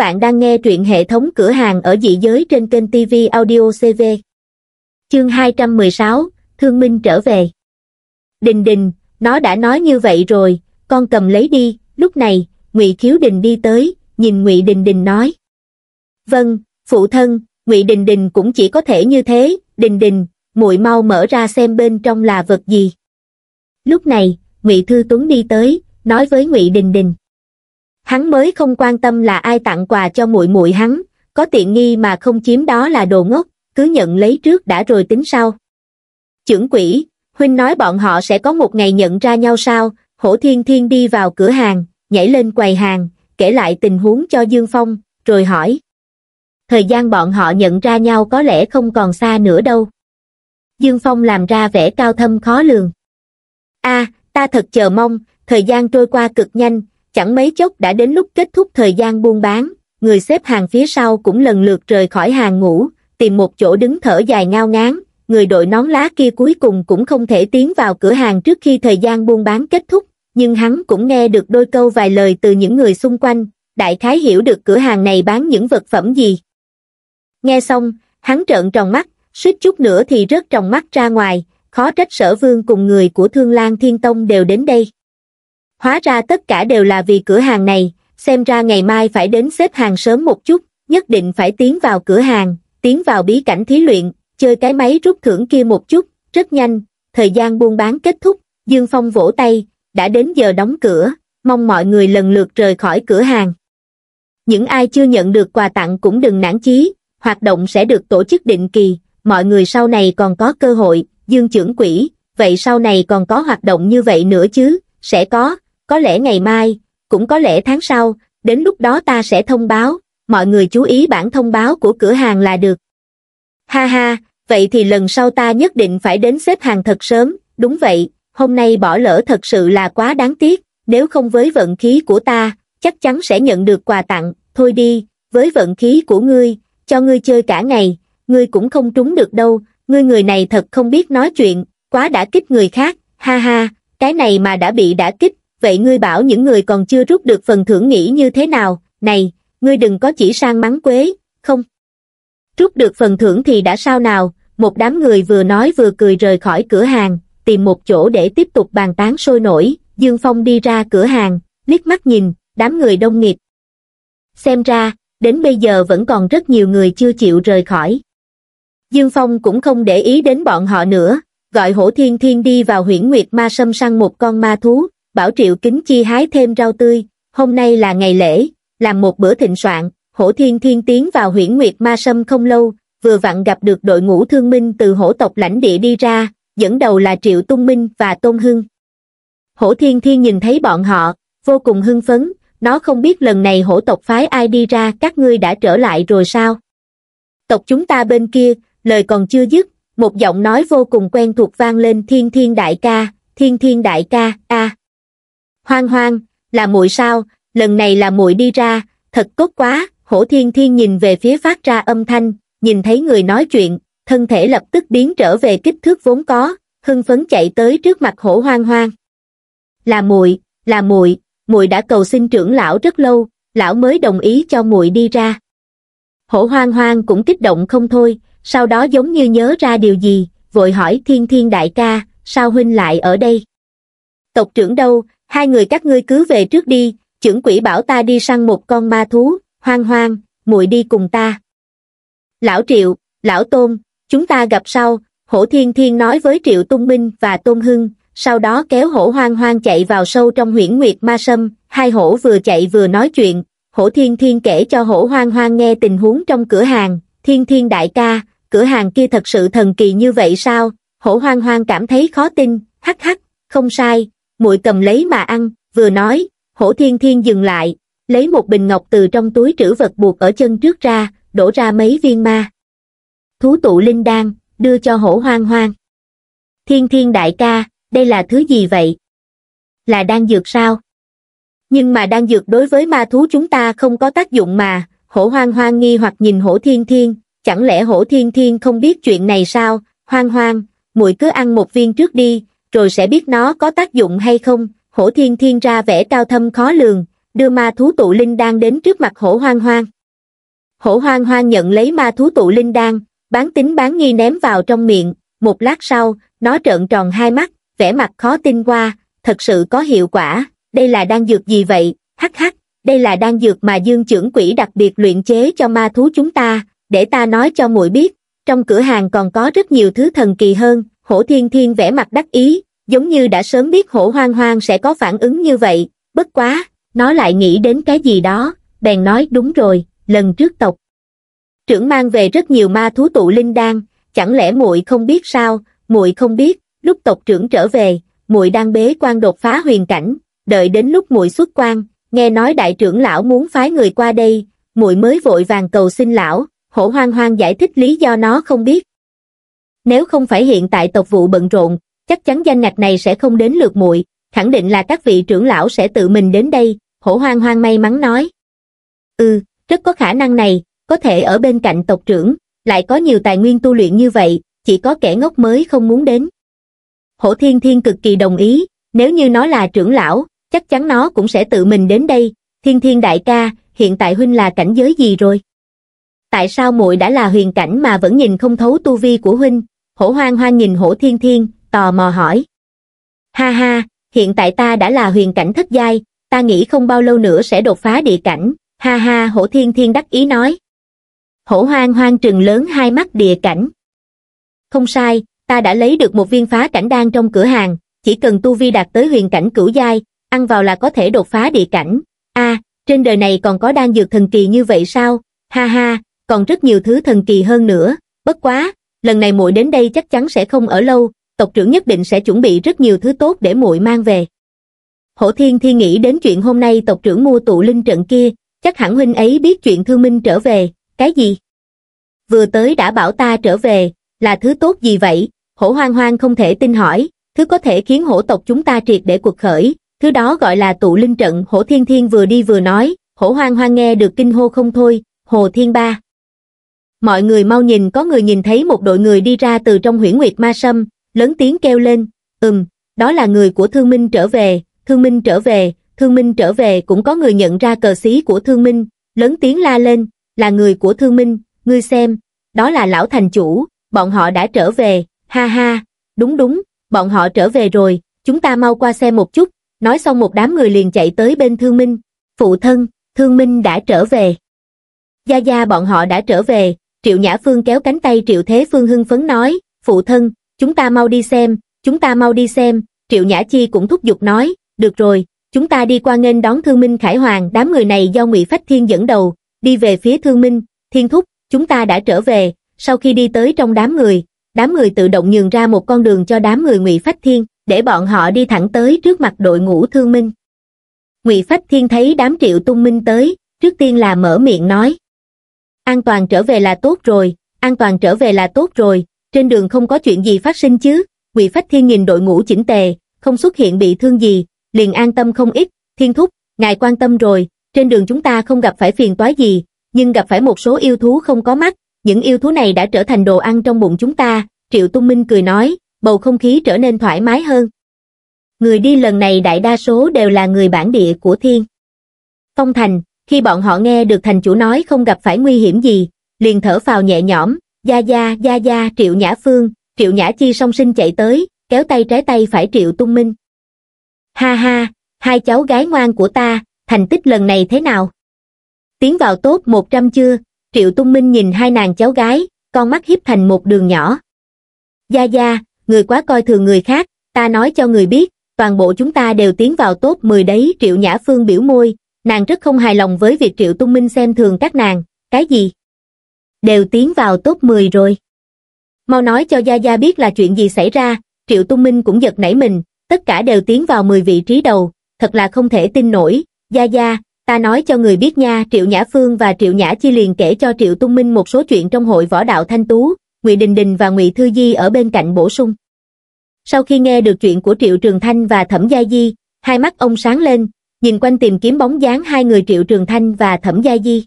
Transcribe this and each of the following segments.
bạn đang nghe truyện hệ thống cửa hàng ở dị giới trên kênh TV Audio CV. Chương 216, Thương Minh trở về. Đình đình, nó đã nói như vậy rồi, con cầm lấy đi, lúc này, Ngụy Khiếu Đình đi tới, nhìn Ngụy Đình Đình nói. Vâng, phụ thân, Ngụy Đình Đình cũng chỉ có thể như thế, Đình Đình, muội mau mở ra xem bên trong là vật gì. Lúc này, Ngụy Thư Tuấn đi tới, nói với Ngụy Đình Đình. Hắn mới không quan tâm là ai tặng quà cho muội muội hắn, có tiện nghi mà không chiếm đó là đồ ngốc, cứ nhận lấy trước đã rồi tính sau. Chưởng quỷ, huynh nói bọn họ sẽ có một ngày nhận ra nhau sao, hổ thiên thiên đi vào cửa hàng, nhảy lên quầy hàng, kể lại tình huống cho Dương Phong, rồi hỏi. Thời gian bọn họ nhận ra nhau có lẽ không còn xa nữa đâu. Dương Phong làm ra vẻ cao thâm khó lường. a ta thật chờ mong, thời gian trôi qua cực nhanh, chẳng mấy chốc đã đến lúc kết thúc thời gian buôn bán, người xếp hàng phía sau cũng lần lượt rời khỏi hàng ngũ, tìm một chỗ đứng thở dài ngao ngán, người đội nón lá kia cuối cùng cũng không thể tiến vào cửa hàng trước khi thời gian buôn bán kết thúc, nhưng hắn cũng nghe được đôi câu vài lời từ những người xung quanh, đại khái hiểu được cửa hàng này bán những vật phẩm gì. Nghe xong, hắn trợn tròn mắt, suýt chút nữa thì rớt tròng mắt ra ngoài, khó trách sở vương cùng người của Thương Lan Thiên Tông đều đến đây. Hóa ra tất cả đều là vì cửa hàng này, xem ra ngày mai phải đến xếp hàng sớm một chút, nhất định phải tiến vào cửa hàng, tiến vào bí cảnh thí luyện, chơi cái máy rút thưởng kia một chút, rất nhanh, thời gian buôn bán kết thúc, Dương Phong vỗ tay, đã đến giờ đóng cửa, mong mọi người lần lượt rời khỏi cửa hàng. Những ai chưa nhận được quà tặng cũng đừng nản chí, hoạt động sẽ được tổ chức định kỳ, mọi người sau này còn có cơ hội, Dương trưởng quỹ, vậy sau này còn có hoạt động như vậy nữa chứ, sẽ có, có lẽ ngày mai, cũng có lẽ tháng sau, đến lúc đó ta sẽ thông báo, mọi người chú ý bản thông báo của cửa hàng là được. Ha ha, vậy thì lần sau ta nhất định phải đến xếp hàng thật sớm, đúng vậy, hôm nay bỏ lỡ thật sự là quá đáng tiếc, nếu không với vận khí của ta, chắc chắn sẽ nhận được quà tặng, thôi đi, với vận khí của ngươi, cho ngươi chơi cả ngày, ngươi cũng không trúng được đâu, ngươi người này thật không biết nói chuyện, quá đã kích người khác, ha ha, cái này mà đã bị đã kích, vậy ngươi bảo những người còn chưa rút được phần thưởng nghĩ như thế nào, này, ngươi đừng có chỉ sang mắng quế, không. Rút được phần thưởng thì đã sao nào, một đám người vừa nói vừa cười rời khỏi cửa hàng, tìm một chỗ để tiếp tục bàn tán sôi nổi, Dương Phong đi ra cửa hàng, liếc mắt nhìn, đám người đông nghịt. Xem ra, đến bây giờ vẫn còn rất nhiều người chưa chịu rời khỏi. Dương Phong cũng không để ý đến bọn họ nữa, gọi hổ thiên thiên đi vào huyễn nguyệt ma sâm săn một con ma thú, bảo triệu kính chi hái thêm rau tươi, hôm nay là ngày lễ, làm một bữa thịnh soạn, hổ thiên thiên tiến vào huyễn nguyệt ma sâm không lâu, vừa vặn gặp được đội ngũ thương minh từ hổ tộc lãnh địa đi ra, dẫn đầu là triệu tung minh và tôn hưng. Hổ thiên thiên nhìn thấy bọn họ, vô cùng hưng phấn, nó không biết lần này hổ tộc phái ai đi ra các ngươi đã trở lại rồi sao. Tộc chúng ta bên kia, lời còn chưa dứt, một giọng nói vô cùng quen thuộc vang lên thiên thiên đại ca, thiên thiên đại ca, a Hoang hoang, là muội sao, lần này là muội đi ra, thật tốt quá, hổ thiên thiên nhìn về phía phát ra âm thanh, nhìn thấy người nói chuyện, thân thể lập tức biến trở về kích thước vốn có, hưng phấn chạy tới trước mặt hổ hoang hoang. Là muội, là muội, muội đã cầu xin trưởng lão rất lâu, lão mới đồng ý cho muội đi ra. Hổ hoang hoang cũng kích động không thôi, sau đó giống như nhớ ra điều gì, vội hỏi thiên thiên đại ca, sao huynh lại ở đây? Tộc trưởng đâu, hai người các ngươi cứ về trước đi, trưởng quỷ bảo ta đi săn một con ma thú, hoang hoang, muội đi cùng ta. Lão Triệu, Lão Tôn, chúng ta gặp sau, hổ thiên thiên nói với Triệu Tung Minh và Tôn Hưng, sau đó kéo hổ hoang hoang chạy vào sâu trong huyễn nguyệt ma sâm, hai hổ vừa chạy vừa nói chuyện, hổ thiên thiên kể cho hổ hoang hoang nghe tình huống trong cửa hàng, thiên thiên đại ca, cửa hàng kia thật sự thần kỳ như vậy sao, hổ hoang hoang cảm thấy khó tin, hắc hắc, không sai, muội cầm lấy mà ăn, vừa nói, hổ thiên thiên dừng lại, lấy một bình ngọc từ trong túi trữ vật buộc ở chân trước ra, đổ ra mấy viên ma. Thú tụ linh đan, đưa cho hổ hoang hoang. Thiên thiên đại ca, đây là thứ gì vậy? Là đan dược sao? Nhưng mà đan dược đối với ma thú chúng ta không có tác dụng mà, hổ hoang hoang nghi hoặc nhìn hổ thiên thiên, chẳng lẽ hổ thiên thiên không biết chuyện này sao, hoang hoang, muội cứ ăn một viên trước đi, rồi sẽ biết nó có tác dụng hay không, hổ thiên thiên ra vẻ cao thâm khó lường, đưa ma thú tụ linh đan đến trước mặt hổ hoang hoang. Hổ hoang hoang nhận lấy ma thú tụ linh đan, bán tính bán nghi ném vào trong miệng, một lát sau, nó trợn tròn hai mắt, vẻ mặt khó tin qua, thật sự có hiệu quả, đây là đan dược gì vậy, hắc hắc, đây là đan dược mà dương trưởng quỷ đặc biệt luyện chế cho ma thú chúng ta, để ta nói cho muội biết, trong cửa hàng còn có rất nhiều thứ thần kỳ hơn, hổ thiên thiên vẻ mặt đắc ý, giống như đã sớm biết hổ hoang hoang sẽ có phản ứng như vậy, bất quá, nó lại nghĩ đến cái gì đó, bèn nói đúng rồi, lần trước tộc. Trưởng mang về rất nhiều ma thú tụ linh đan, chẳng lẽ muội không biết sao, muội không biết, lúc tộc trưởng trở về, muội đang bế quan đột phá huyền cảnh, đợi đến lúc muội xuất quan, nghe nói đại trưởng lão muốn phái người qua đây, muội mới vội vàng cầu xin lão, hổ hoang hoang giải thích lý do nó không biết. Nếu không phải hiện tại tộc vụ bận rộn, chắc chắn danh ngạch này sẽ không đến lượt muội, khẳng định là các vị trưởng lão sẽ tự mình đến đây, hổ hoang hoang may mắn nói. Ừ, rất có khả năng này, có thể ở bên cạnh tộc trưởng, lại có nhiều tài nguyên tu luyện như vậy, chỉ có kẻ ngốc mới không muốn đến. Hổ thiên thiên cực kỳ đồng ý, nếu như nó là trưởng lão, chắc chắn nó cũng sẽ tự mình đến đây, thiên thiên đại ca, hiện tại huynh là cảnh giới gì rồi? Tại sao muội đã là huyền cảnh mà vẫn nhìn không thấu tu vi của huynh? Hổ hoang hoang nhìn hổ thiên thiên, tò mò hỏi. Ha ha, hiện tại ta đã là huyền cảnh thất giai, ta nghĩ không bao lâu nữa sẽ đột phá địa cảnh, ha ha hổ thiên thiên đắc ý nói. Hổ hoang hoang trừng lớn hai mắt địa cảnh. Không sai, ta đã lấy được một viên phá cảnh đan trong cửa hàng, chỉ cần tu vi đạt tới huyền cảnh cửu giai, ăn vào là có thể đột phá địa cảnh. a trên đời này còn có đan dược thần kỳ như vậy sao? Ha ha, còn rất nhiều thứ thần kỳ hơn nữa, bất quá, lần này muội đến đây chắc chắn sẽ không ở lâu, tộc trưởng nhất định sẽ chuẩn bị rất nhiều thứ tốt để muội mang về. Hổ Thiên Thi nghĩ đến chuyện hôm nay tộc trưởng mua tụ linh trận kia, chắc hẳn huynh ấy biết chuyện thương minh trở về, cái gì? Vừa tới đã bảo ta trở về, là thứ tốt gì vậy? Hổ hoang hoang không thể tin hỏi, thứ có thể khiến hổ tộc chúng ta triệt để cuộc khởi, thứ đó gọi là tụ linh trận. Hổ Thiên Thiên vừa đi vừa nói, hổ hoang hoang nghe được kinh hô không thôi, Hồ Thiên Ba. Mọi người mau nhìn có người nhìn thấy một đội người đi ra từ trong huyễn nguyệt ma sâm, lớn tiếng kêu lên, ừm, đó là người của thương minh trở về, thương minh trở về, thương minh trở về cũng có người nhận ra cờ xí của thương minh, lớn tiếng la lên, là người của thương minh, ngươi xem, đó là lão thành chủ, bọn họ đã trở về, ha ha, đúng đúng, bọn họ trở về rồi, chúng ta mau qua xem một chút, nói xong một đám người liền chạy tới bên thương minh, phụ thân, thương minh đã trở về. Gia Gia bọn họ đã trở về, Triệu Nhã Phương kéo cánh tay Triệu Thế Phương hưng phấn nói, phụ thân, chúng ta mau đi xem, chúng ta mau đi xem, Triệu Nhã Chi cũng thúc giục nói, được rồi, chúng ta đi qua nghênh đón Thương Minh Khải Hoàng, đám người này do Ngụy Phách Thiên dẫn đầu, đi về phía Thương Minh, Thiên Thúc, chúng ta đã trở về, sau khi đi tới trong đám người, đám người tự động nhường ra một con đường cho đám người Ngụy Phách Thiên, để bọn họ đi thẳng tới trước mặt đội ngũ Thương Minh. Ngụy Phách Thiên thấy đám Triệu Tung Minh tới, trước tiên là mở miệng nói. An toàn trở về là tốt rồi, an toàn trở về là tốt rồi, trên đường không có chuyện gì phát sinh chứ, Ngụy Phách Thiên nhìn đội ngũ chỉnh tề, không xuất hiện bị thương gì, liền an tâm không ít, Thiên Thúc, ngài quan tâm rồi, trên đường chúng ta không gặp phải phiền toái gì, nhưng gặp phải một số yêu thú không có mắt, những yêu thú này đã trở thành đồ ăn trong bụng chúng ta, Triệu Tung Minh cười nói, bầu không khí trở nên thoải mái hơn. Người đi lần này đại đa số đều là người bản địa của Thiên. Phong Thành, khi bọn họ nghe được thành chủ nói không gặp phải nguy hiểm gì, liền thở phào nhẹ nhõm, gia gia gia gia Triệu Nhã Phương, Triệu Nhã Chi song sinh chạy tới, kéo tay trái tay phải Triệu Tung Minh. Ha ha, hai cháu gái ngoan của ta, thành tích lần này thế nào? Tiến vào tốt 100 chưa? Triệu Tung Minh nhìn hai nàng cháu gái, con mắt hiếp thành một đường nhỏ. Gia Gia, người quá coi thường người khác, ta nói cho người biết, toàn bộ chúng ta đều tiến vào tốt 10 đấy. Triệu Nhã Phương biểu môi, nàng rất không hài lòng với việc Triệu Tung Minh xem thường các nàng, cái gì? Đều tiến vào top 10 rồi. Mau nói cho Gia Gia biết là chuyện gì xảy ra, Triệu Tung Minh cũng giật nảy mình, tất cả đều tiến vào 10 vị trí đầu, thật là không thể tin nổi, Gia Gia, ta nói cho người biết nha, Triệu Nhã Phương và Triệu Nhã Chi liền kể cho Triệu Tung Minh một số chuyện trong hội võ đạo Thanh Tú, Ngụy Đình Đình và Ngụy Thư Di ở bên cạnh bổ sung. Sau khi nghe được chuyện của Triệu Trường Thanh và Thẩm Gia Di, hai mắt ông sáng lên, nhìn quanh tìm kiếm bóng dáng hai người Triệu Trường Thanh và Thẩm Gia Di.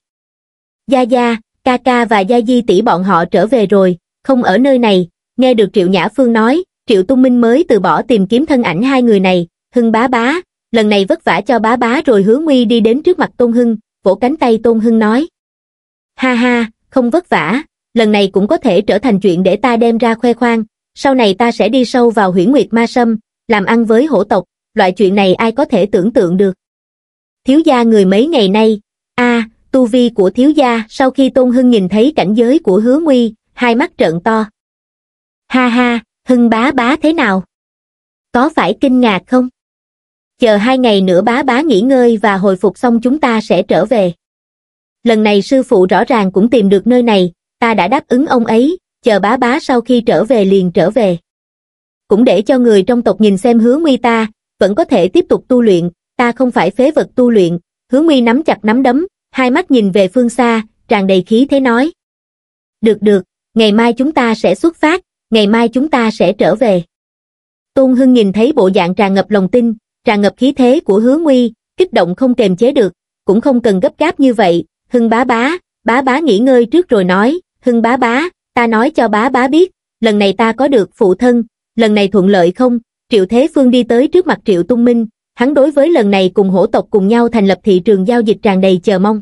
Gia Gia, ca ca và Gia Di tỷ bọn họ trở về rồi, không ở nơi này, nghe được Triệu Nhã Phương nói, Triệu Tung Minh mới từ bỏ tìm kiếm thân ảnh hai người này, hưng bá bá, lần này vất vả cho bá bá rồi hứa nguy đi đến trước mặt Tôn Hưng, vỗ cánh tay Tôn Hưng nói. Ha ha, không vất vả, lần này cũng có thể trở thành chuyện để ta đem ra khoe khoang, sau này ta sẽ đi sâu vào huyễn nguyệt ma sâm, làm ăn với hổ tộc, loại chuyện này ai có thể tưởng tượng được. Thiếu gia người mấy ngày nay, a tu vi của thiếu gia sau khi Tôn Hưng nhìn thấy cảnh giới của hứa nguy, hai mắt trợn to. Ha ha, Hưng bá bá thế nào? Có phải kinh ngạc không? Chờ hai ngày nữa bá bá nghỉ ngơi và hồi phục xong chúng ta sẽ trở về. Lần này sư phụ rõ ràng cũng tìm được nơi này, ta đã đáp ứng ông ấy, chờ bá bá sau khi trở về liền trở về. Cũng để cho người trong tộc nhìn xem hứa nguy ta, vẫn có thể tiếp tục tu luyện, ta không phải phế vật tu luyện, hứa mi nắm chặt nắm đấm, hai mắt nhìn về phương xa, tràn đầy khí thế nói. Được được, ngày mai chúng ta sẽ xuất phát, ngày mai chúng ta sẽ trở về. Tôn Hưng nhìn thấy bộ dạng tràn ngập lòng tin, tràn ngập khí thế của hứa nguy, kích động không kềm chế được, cũng không cần gấp gáp như vậy, Hưng bá bá, bá bá nghỉ ngơi trước rồi nói, Hưng bá bá, ta nói cho bá bá biết, lần này ta có được phụ thân, lần này thuận lợi không, Triệu Thế Phương đi tới trước mặt Triệu Tung Minh, hắn đối với lần này cùng hổ tộc cùng nhau thành lập thị trường giao dịch tràn đầy chờ mong.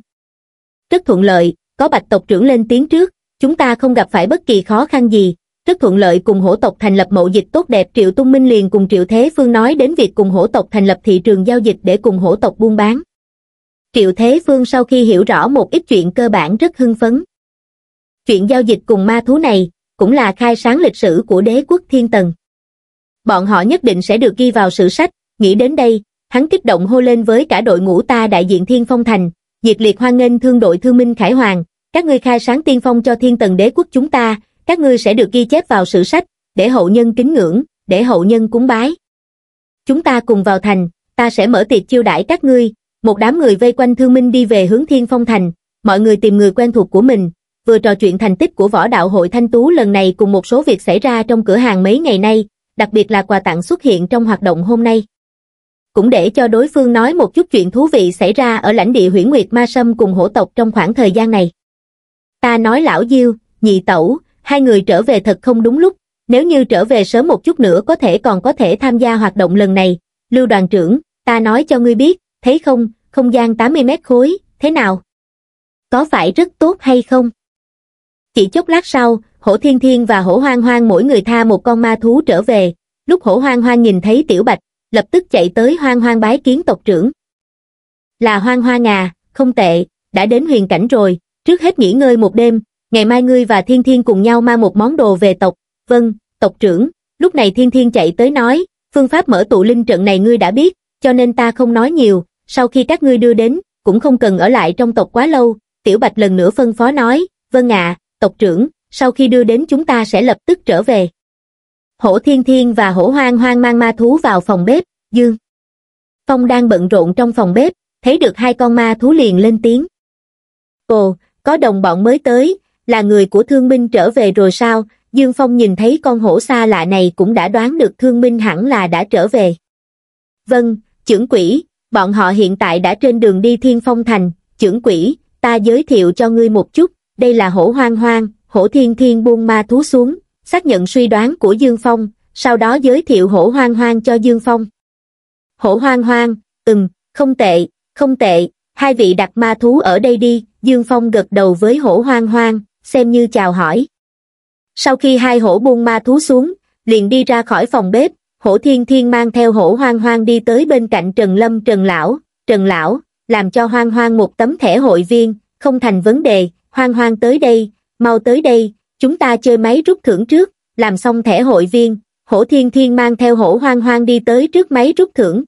Rất thuận lợi, có bạch tộc trưởng lên tiếng trước, chúng ta không gặp phải bất kỳ khó khăn gì, rất thuận lợi cùng hổ tộc thành lập mậu dịch tốt đẹp Triệu Tung Minh liền cùng Triệu Thế Phương nói đến việc cùng hổ tộc thành lập thị trường giao dịch để cùng hổ tộc buôn bán. Triệu Thế Phương sau khi hiểu rõ một ít chuyện cơ bản rất hưng phấn. Chuyện giao dịch cùng ma thú này, cũng là khai sáng lịch sử của đế quốc thiên tần. Bọn họ nhất định sẽ được ghi vào sử sách, nghĩ đến đây, hắn kích động hô lên với cả đội ngũ ta đại diện thiên phong thành, diệt liệt hoan nghênh thương đội thương minh khải hoàng, các ngươi khai sáng tiên phong cho thiên tần đế quốc chúng ta, các ngươi sẽ được ghi chép vào sử sách, để hậu nhân kính ngưỡng, để hậu nhân cúng bái. Chúng ta cùng vào thành, ta sẽ mở tiệc chiêu đãi các ngươi, một đám người vây quanh thương minh đi về hướng thiên phong thành, mọi người tìm người quen thuộc của mình, vừa trò chuyện thành tích của võ đạo hội thanh tú lần này cùng một số việc xảy ra trong cửa hàng mấy ngày nay, đặc biệt là quà tặng xuất hiện trong hoạt động hôm nay. Cũng để cho đối phương nói một chút chuyện thú vị xảy ra ở lãnh địa huyễn nguyệt ma sâm cùng hổ tộc trong khoảng thời gian này. Ta nói lão Diêu, nhị tẩu, hai người trở về thật không đúng lúc, nếu như trở về sớm một chút nữa có thể còn có thể tham gia hoạt động lần này. Lưu đoàn trưởng, ta nói cho ngươi biết, thấy không, không gian 80 mét khối, thế nào? Có phải rất tốt hay không? Chỉ chốc lát sau, hổ thiên thiên và hổ hoang hoang mỗi người tha một con ma thú trở về, lúc hổ hoang hoang nhìn thấy tiểu bạch, lập tức chạy tới hoang hoang bái kiến tộc trưởng. Là hoang hoang à, không tệ, đã đến huyền cảnh rồi, trước hết nghỉ ngơi một đêm, ngày mai ngươi và thiên thiên cùng nhau mang một món đồ về tộc, vâng, tộc trưởng, lúc này thiên thiên chạy tới nói, phương pháp mở tụ linh trận này ngươi đã biết, cho nên ta không nói nhiều, sau khi các ngươi đưa đến, cũng không cần ở lại trong tộc quá lâu, tiểu bạch lần nữa phân phó nói, vâng ạ, tộc trưởng, sau khi đưa đến chúng ta sẽ lập tức trở về. Hổ Thiên Thiên và Hổ Hoang Hoang mang ma thú vào phòng bếp, Dương. Phong đang bận rộn trong phòng bếp, thấy được hai con ma thú liền lên tiếng. Ồ, có đồng bọn mới tới, là người của thương minh trở về rồi sao? Dương Phong nhìn thấy con hổ xa lạ này cũng đã đoán được thương minh hẳn là đã trở về. Vâng, trưởng quỷ, bọn họ hiện tại đã trên đường đi Thiên Phong Thành, trưởng quỷ, ta giới thiệu cho ngươi một chút, đây là hổ hoang hoang, hổ thiên thiên buông ma thú xuống, xác nhận suy đoán của Dương Phong, sau đó giới thiệu hổ hoang hoang cho Dương Phong. Hổ hoang hoang, ừm, không tệ, không tệ, hai vị đặt ma thú ở đây đi, Dương Phong gật đầu với hổ hoang hoang, xem như chào hỏi. Sau khi hai hổ buông ma thú xuống, liền đi ra khỏi phòng bếp, hổ thiên thiên mang theo hổ hoang hoang đi tới bên cạnh Trần Lâm Trần Lão, Trần Lão, làm cho hoang hoang một tấm thẻ hội viên, không thành vấn đề, hoang hoang tới đây, mau tới đây, chúng ta chơi máy rút thưởng trước, làm xong thẻ hội viên, hổ thiên thiên mang theo hổ hoang hoang đi tới trước máy rút thưởng.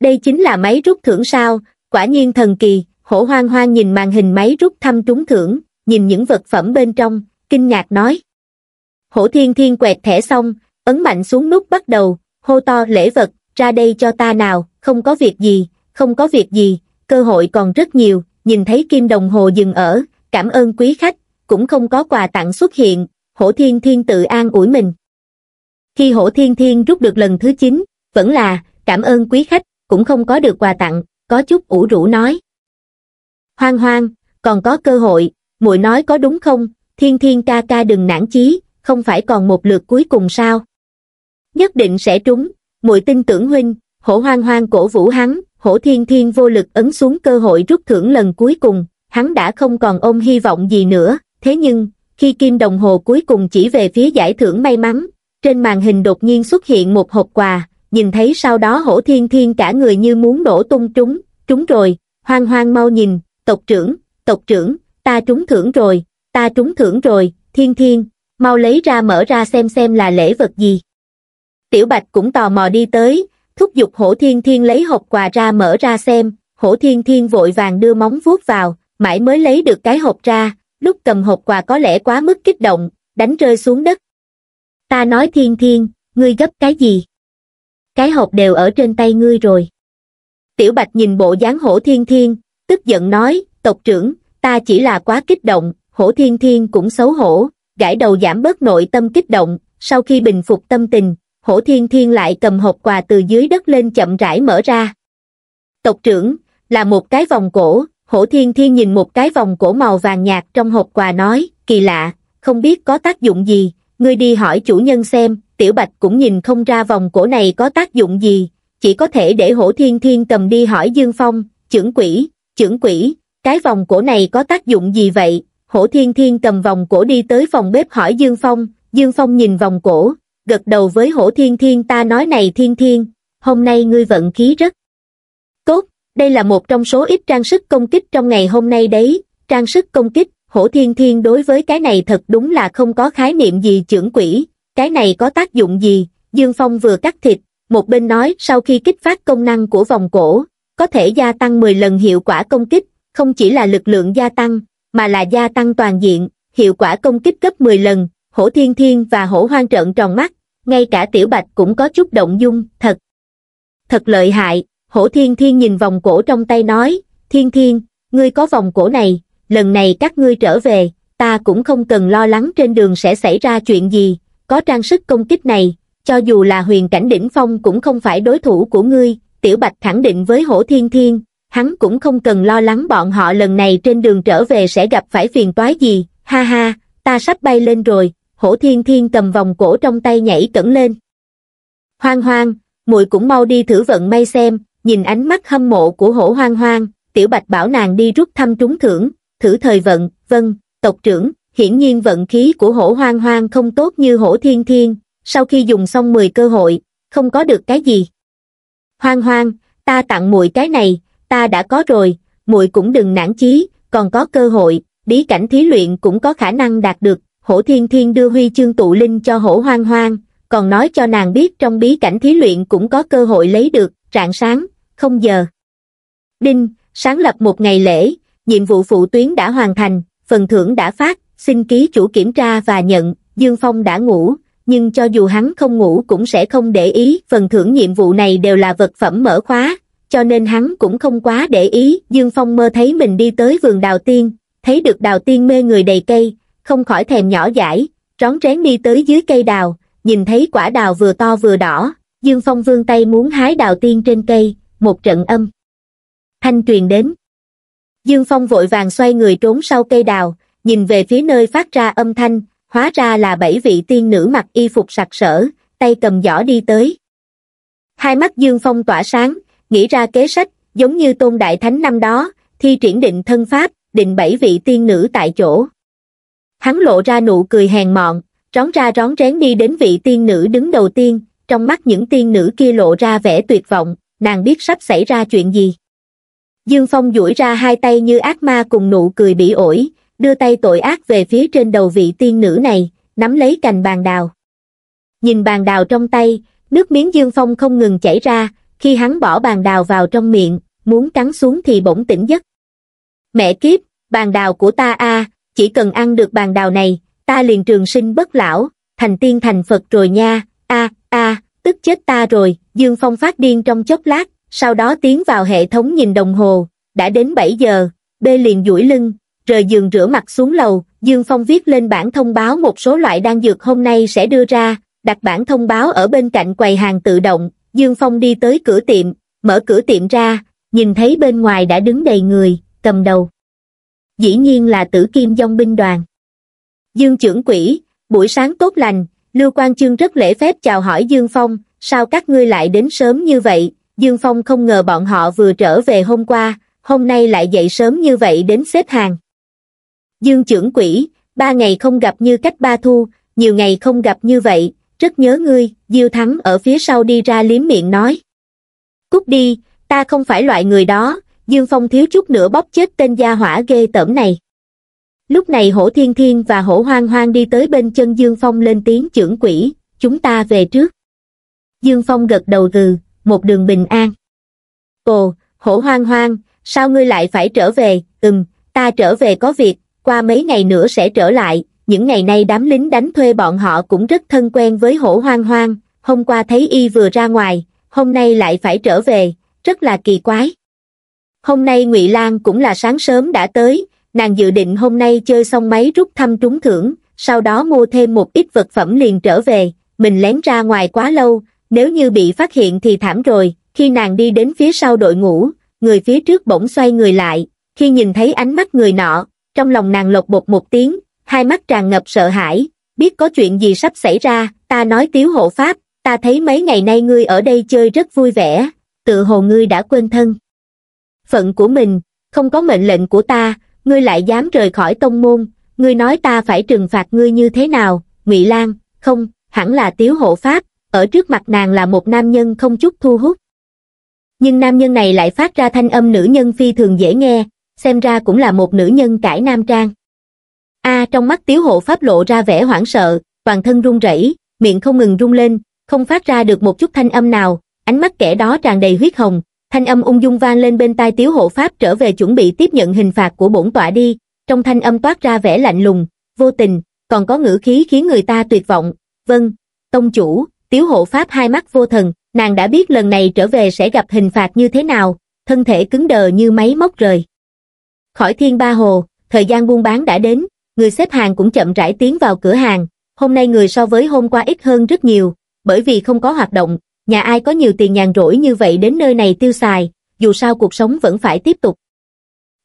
Đây chính là máy rút thưởng sao, quả nhiên thần kỳ, hổ hoang hoang nhìn màn hình máy rút thăm trúng thưởng, nhìn những vật phẩm bên trong, kinh ngạc nói. Hổ thiên thiên quẹt thẻ xong, ấn mạnh xuống nút bắt đầu, hô to lễ vật, ra đây cho ta nào, không có việc gì, không có việc gì, cơ hội còn rất nhiều, nhìn thấy kim đồng hồ dừng ở, cảm ơn quý khách, cũng không có quà tặng xuất hiện, hổ thiên thiên tự an ủi mình. Khi hổ thiên thiên rút được lần thứ 9, vẫn là, cảm ơn quý khách, cũng không có được quà tặng, có chút ủ rũ nói. Hoang hoang, còn có cơ hội, muội nói có đúng không, thiên thiên ca ca đừng nản chí, không phải còn một lượt cuối cùng sao. Nhất định sẽ trúng, muội tin tưởng huynh, hổ hoang hoang cổ vũ hắn, hổ thiên thiên vô lực ấn xuống cơ hội rút thưởng lần cuối cùng, hắn đã không còn ôm hy vọng gì nữa, thế nhưng, khi kim đồng hồ cuối cùng chỉ về phía giải thưởng may mắn, trên màn hình đột nhiên xuất hiện một hộp quà, nhìn thấy sau đó hổ thiên thiên cả người như muốn nổ tung trúng, trúng rồi, hoang hoang mau nhìn, tộc trưởng, tộc trưởng, ta trúng thưởng rồi, ta trúng thưởng rồi, thiên thiên, mau lấy ra mở ra xem xem là lễ vật gì. Tiểu Bạch cũng tò mò đi tới, thúc giục hổ thiên thiên lấy hộp quà ra mở ra xem, hổ thiên thiên vội vàng đưa móng vuốt vào, mãi mới lấy được cái hộp ra, lúc cầm hộp quà có lẽ quá mức kích động, đánh rơi xuống đất. Ta nói thiên thiên, ngươi gấp cái gì? Cái hộp đều ở trên tay ngươi rồi. Tiểu Bạch nhìn bộ dáng hổ thiên thiên, tức giận nói, tộc trưởng, ta chỉ là quá kích động, hổ thiên thiên cũng xấu hổ, gãi đầu giảm bớt nội tâm kích động, sau khi bình phục tâm tình, hổ thiên thiên lại cầm hộp quà từ dưới đất lên chậm rãi mở ra. Tộc trưởng, là một cái vòng cổ, hổ thiên thiên nhìn một cái vòng cổ màu vàng nhạt trong hộp quà nói, kỳ lạ, không biết có tác dụng gì, ngươi đi hỏi chủ nhân xem, tiểu bạch cũng nhìn không ra vòng cổ này có tác dụng gì, chỉ có thể để hổ thiên thiên cầm đi hỏi Dương Phong, trưởng quỷ, trưởng quỷ, cái vòng cổ này có tác dụng gì vậy? Hổ thiên thiên cầm vòng cổ đi tới phòng bếp hỏi Dương Phong, Dương Phong nhìn vòng cổ, gật đầu với hổ thiên thiên ta nói này thiên thiên, hôm nay ngươi vận khí rất đây là một trong số ít trang sức công kích trong ngày hôm nay đấy, trang sức công kích, hổ thiên thiên đối với cái này thật đúng là không có khái niệm gì trưởng quỷ, cái này có tác dụng gì, Dương Phong vừa cắt thịt, một bên nói sau khi kích phát công năng của vòng cổ, có thể gia tăng 10 lần hiệu quả công kích, không chỉ là lực lượng gia tăng, mà là gia tăng toàn diện, hiệu quả công kích gấp 10 lần, hổ thiên thiên và hổ hoang trợn tròn mắt, ngay cả tiểu bạch cũng có chút động dung, thật. Thật lợi hại, hổ thiên thiên nhìn vòng cổ trong tay nói, thiên thiên, ngươi có vòng cổ này, lần này các ngươi trở về, ta cũng không cần lo lắng trên đường sẽ xảy ra chuyện gì, có trang sức công kích này, cho dù là huyền cảnh đỉnh phong cũng không phải đối thủ của ngươi, tiểu bạch khẳng định với hổ thiên thiên, hắn cũng không cần lo lắng bọn họ lần này trên đường trở về sẽ gặp phải phiền toái gì, ha ha, ta sắp bay lên rồi, hổ thiên thiên cầm vòng cổ trong tay nhảy cẩn lên. Hoang hoang, muội cũng mau đi thử vận may xem, nhìn ánh mắt hâm mộ của hổ hoang hoang, tiểu bạch bảo nàng đi rút thăm trúng thưởng, thử thời vận, vâng, tộc trưởng, hiển nhiên vận khí của hổ hoang hoang không tốt như hổ thiên thiên, sau khi dùng xong 10 cơ hội, không có được cái gì. Hoang hoang, ta tặng muội cái này, ta đã có rồi, muội cũng đừng nản chí, còn có cơ hội, bí cảnh thí luyện cũng có khả năng đạt được, hổ thiên thiên đưa huy chương tụ linh cho hổ hoang hoang, còn nói cho nàng biết trong bí cảnh thí luyện cũng có cơ hội lấy được, rạng sáng, không giờ. Đinh, sáng lập một ngày lễ, nhiệm vụ phụ tuyến đã hoàn thành, phần thưởng đã phát, xin ký chủ kiểm tra và nhận, Dương Phong đã ngủ, nhưng cho dù hắn không ngủ cũng sẽ không để ý, phần thưởng nhiệm vụ này đều là vật phẩm mở khóa, cho nên hắn cũng không quá để ý, Dương Phong mơ thấy mình đi tới vườn đào tiên, thấy được đào tiên mê người đầy cây, không khỏi thèm nhỏ dãi, rón rén đi tới dưới cây đào, nhìn thấy quả đào vừa to vừa đỏ, Dương Phong vươn tay muốn hái đào tiên trên cây, một trận âm. Thanh truyền đến. Dương Phong vội vàng xoay người trốn sau cây đào, nhìn về phía nơi phát ra âm thanh, hóa ra là bảy vị tiên nữ mặc y phục sặc sỡ, tay cầm giỏ đi tới. Hai mắt Dương Phong tỏa sáng, nghĩ ra kế sách, giống như tôn đại thánh năm đó, thi triển định thân pháp, định bảy vị tiên nữ tại chỗ. Hắn lộ ra nụ cười hèn mọn, rón ra rón rén đi đến vị tiên nữ đứng đầu tiên, trong mắt những tiên nữ kia lộ ra vẻ tuyệt vọng, nàng biết sắp xảy ra chuyện gì. Dương Phong duỗi ra hai tay như ác ma cùng nụ cười bỉ ổi, đưa tay tội ác về phía trên đầu vị tiên nữ này, nắm lấy cành bàn đào. Nhìn bàn đào trong tay, nước miếng Dương Phong không ngừng chảy ra, khi hắn bỏ bàn đào vào trong miệng, muốn cắn xuống thì bỗng tỉnh giấc. Mẹ kiếp, bàn đào của ta a, chỉ cần ăn được bàn đào này, ta liền trường sinh bất lão, thành tiên thành Phật rồi nha, a a, tức chết ta rồi, Dương Phong phát điên trong chốc lát, sau đó tiến vào hệ thống nhìn đồng hồ, đã đến 7 giờ, bê liền duỗi lưng, rời giường rửa mặt xuống lầu, Dương Phong viết lên bản thông báo một số loại đan dược hôm nay sẽ đưa ra, đặt bản thông báo ở bên cạnh quầy hàng tự động, Dương Phong đi tới cửa tiệm, mở cửa tiệm ra, nhìn thấy bên ngoài đã đứng đầy người, cầm đầu. Dĩ nhiên là tử kim dông binh đoàn. Dương trưởng quỷ, buổi sáng tốt lành, Lưu Quang Chương rất lễ phép chào hỏi Dương Phong, sao các ngươi lại đến sớm như vậy, Dương Phong không ngờ bọn họ vừa trở về hôm qua, hôm nay lại dậy sớm như vậy đến xếp hàng. Dương trưởng quỷ, ba ngày không gặp như cách ba thu, nhiều ngày không gặp như vậy, rất nhớ ngươi, Diêu Thắng ở phía sau đi ra liếm miệng nói. Cút đi, ta không phải loại người đó, Dương Phong thiếu chút nữa bóp chết tên gia hỏa ghê tởm này. Lúc này hổ thiên thiên và hổ hoang hoang đi tới bên chân Dương Phong lên tiếng trưởng quỷ, chúng ta về trước. Dương Phong gật đầu gừ, một đường bình an. Ồ, hổ hoang hoang, sao ngươi lại phải trở về, ừm, ta trở về có việc, qua mấy ngày nữa sẽ trở lại, những ngày nay đám lính đánh thuê bọn họ cũng rất thân quen với hổ hoang hoang, hôm qua thấy y vừa ra ngoài, hôm nay lại phải trở về, rất là kỳ quái. Hôm nay Ngụy Lan cũng là sáng sớm đã tới, nàng dự định hôm nay chơi xong máy rút thăm trúng thưởng, sau đó mua thêm một ít vật phẩm liền trở về, mình lén ra ngoài quá lâu, nếu như bị phát hiện thì thảm rồi, khi nàng đi đến phía sau đội ngũ, người phía trước bỗng xoay người lại, khi nhìn thấy ánh mắt người nọ, trong lòng nàng lột bột một tiếng, hai mắt tràn ngập sợ hãi, biết có chuyện gì sắp xảy ra, ta nói tiếu hộ pháp, ta thấy mấy ngày nay ngươi ở đây chơi rất vui vẻ, tự hồ ngươi đã quên thân. Phận của mình, không có mệnh lệnh của ta, ngươi lại dám rời khỏi tông môn, ngươi nói ta phải trừng phạt ngươi như thế nào, Ngụy Lan, không, hẳn là tiếu hộ pháp, ở trước mặt nàng là một nam nhân không chút thu hút. Nhưng nam nhân này lại phát ra thanh âm nữ nhân phi thường dễ nghe, xem ra cũng là một nữ nhân cải nam trang. A trong mắt tiếu hộ pháp lộ ra vẻ hoảng sợ, toàn thân run rẩy, miệng không ngừng rung lên, không phát ra được một chút thanh âm nào, ánh mắt kẻ đó tràn đầy huyết hồng, thanh âm ung dung vang lên bên tai tiếu hộ pháp trở về chuẩn bị tiếp nhận hình phạt của bổn tọa đi, trong thanh âm toát ra vẻ lạnh lùng, vô tình, còn có ngữ khí khiến người ta tuyệt vọng, vâng, tông chủ, tiếu hộ pháp hai mắt vô thần, nàng đã biết lần này trở về sẽ gặp hình phạt như thế nào, thân thể cứng đờ như máy móc rời. Khỏi thiên ba hồ, thời gian buôn bán đã đến, người xếp hàng cũng chậm rãi tiến vào cửa hàng, hôm nay người so với hôm qua ít hơn rất nhiều, bởi vì không có hoạt động, nhà ai có nhiều tiền nhàn rỗi như vậy đến nơi này tiêu xài, dù sao cuộc sống vẫn phải tiếp tục.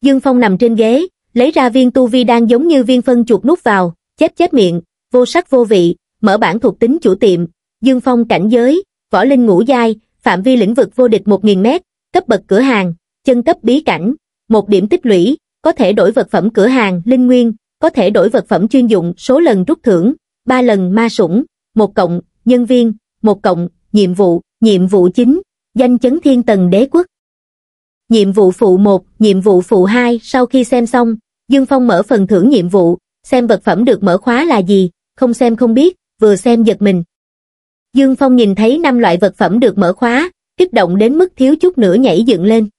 Dương Phong nằm trên ghế, lấy ra viên tu vi đang giống như viên phân chuột nút vào, chép chép miệng, vô sắc vô vị, mở bản thuộc tính chủ tiệm, Dương Phong cảnh giới, võ linh ngũ giai, phạm vi lĩnh vực vô địch 1.000m, cấp bậc cửa hàng, chân cấp bí cảnh, một điểm tích lũy, có thể đổi vật phẩm cửa hàng, linh nguyên, có thể đổi vật phẩm chuyên dụng, số lần rút thưởng, ba lần ma sủng, một cộng, nhân viên, một cộng, nhiệm vụ, nhiệm vụ chính, danh chấn thiên tầng đế quốc. Nhiệm vụ phụ 1, nhiệm vụ phụ 2, sau khi xem xong, Dương Phong mở phần thưởng nhiệm vụ, xem vật phẩm được mở khóa là gì, không xem không biết, vừa xem giật mình. Dương Phong nhìn thấy năm loại vật phẩm được mở khóa, kích động đến mức thiếu chút nữa nhảy dựng lên.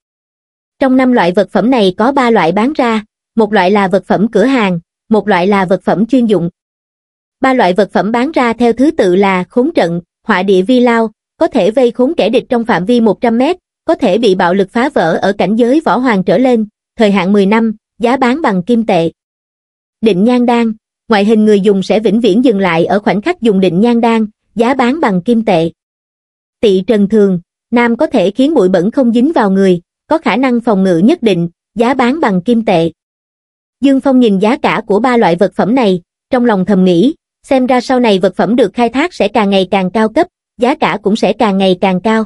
Trong năm loại vật phẩm này có ba loại bán ra, một loại là vật phẩm cửa hàng, một loại là vật phẩm chuyên dụng. Ba loại vật phẩm bán ra theo thứ tự là khốn trận, họa địa vi lao, có thể vây khốn kẻ địch trong phạm vi 100 mét, có thể bị bạo lực phá vỡ ở cảnh giới võ hoàng trở lên, thời hạn 10 năm, giá bán bằng kim tệ. Định nhan đan, ngoại hình người dùng sẽ vĩnh viễn dừng lại ở khoảnh khắc dùng định nhan đan, giá bán bằng kim tệ. Tị trần thường, nam có thể khiến bụi bẩn không dính vào người, có khả năng phòng ngự nhất định, giá bán bằng kim tệ. Dương Phong nhìn giá cả của ba loại vật phẩm này, trong lòng thầm nghĩ, xem ra sau này vật phẩm được khai thác sẽ càng ngày càng cao cấp, giá cả cũng sẽ càng ngày càng cao.